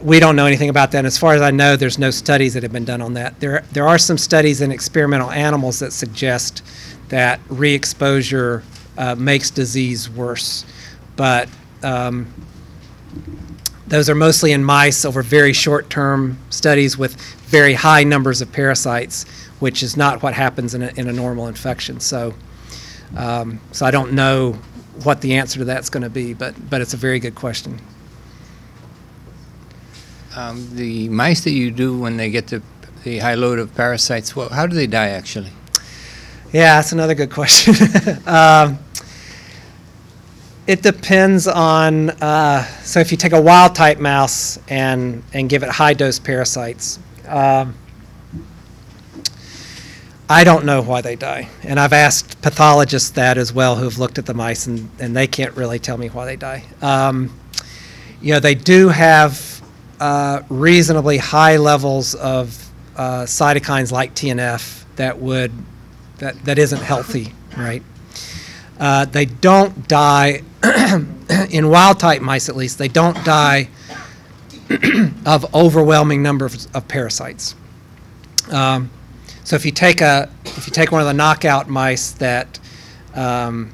We don't know anything about that. And as far as I know, there's no studies that have been done on that. There there are some studies in experimental animals that suggest that re-exposure uh, makes disease worse, but um, those are mostly in mice over very short-term studies with very high numbers of parasites, which is not what happens in a, in a normal infection. So, um, so I don't know what the answer to that's going to be, but, but it's a very good question. Um, the mice that you do when they get the, the high load of parasites, well, how do they die actually? Yeah, that's another good question. um, it depends on, uh, so if you take a wild type mouse and, and give it high dose parasites, um, I don't know why they die. And I've asked pathologists that as well who've looked at the mice, and, and they can't really tell me why they die. Um, you know, they do have uh, reasonably high levels of uh, cytokines like TNF that would, that, that isn't healthy, right? Uh, they don't die, in wild type mice at least, they don't die of overwhelming numbers of, of parasites. Um, So if you take a, if you take one of the knockout mice that, um,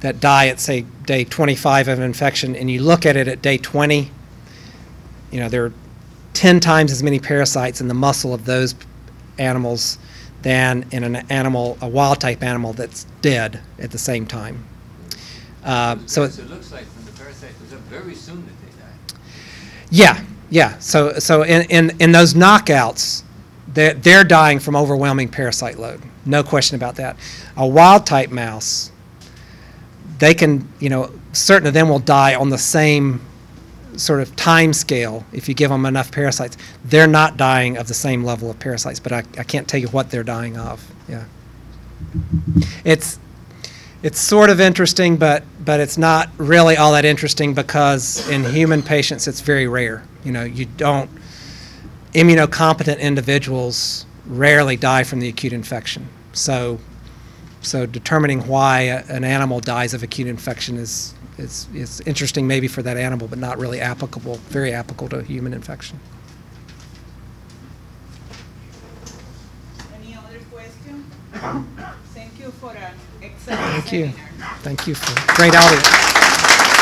that die at, say, day 25 of infection, and you look at it at day 20, you know, there are 10 times as many parasites in the muscle of those animals than in an animal, a wild-type animal that's dead at the same time. Uh, so, it- it looks like when the parasite goes up, very soon that they die. yeah, yeah. So, so in, in, in those knockouts, they're, they're dying from overwhelming parasite load. No question about that. A wild-type mouse, they can, you know, certain of them will die on the same sort of time scale if you give them enough parasites. They're not dying of the same level of parasites, but I, I can't tell you what they're dying of. Yeah. It's it's sort of interesting, but but it's not really all that interesting because in human patients it's very rare. You know, you don't immunocompetent individuals rarely die from the acute infection. So so determining why a- an animal dies of acute infection is, is, is interesting maybe for that animal, but not really applicable, very applicable to human infection. Any other question? Thank you for an excellent Thank you. Thank you for great audience.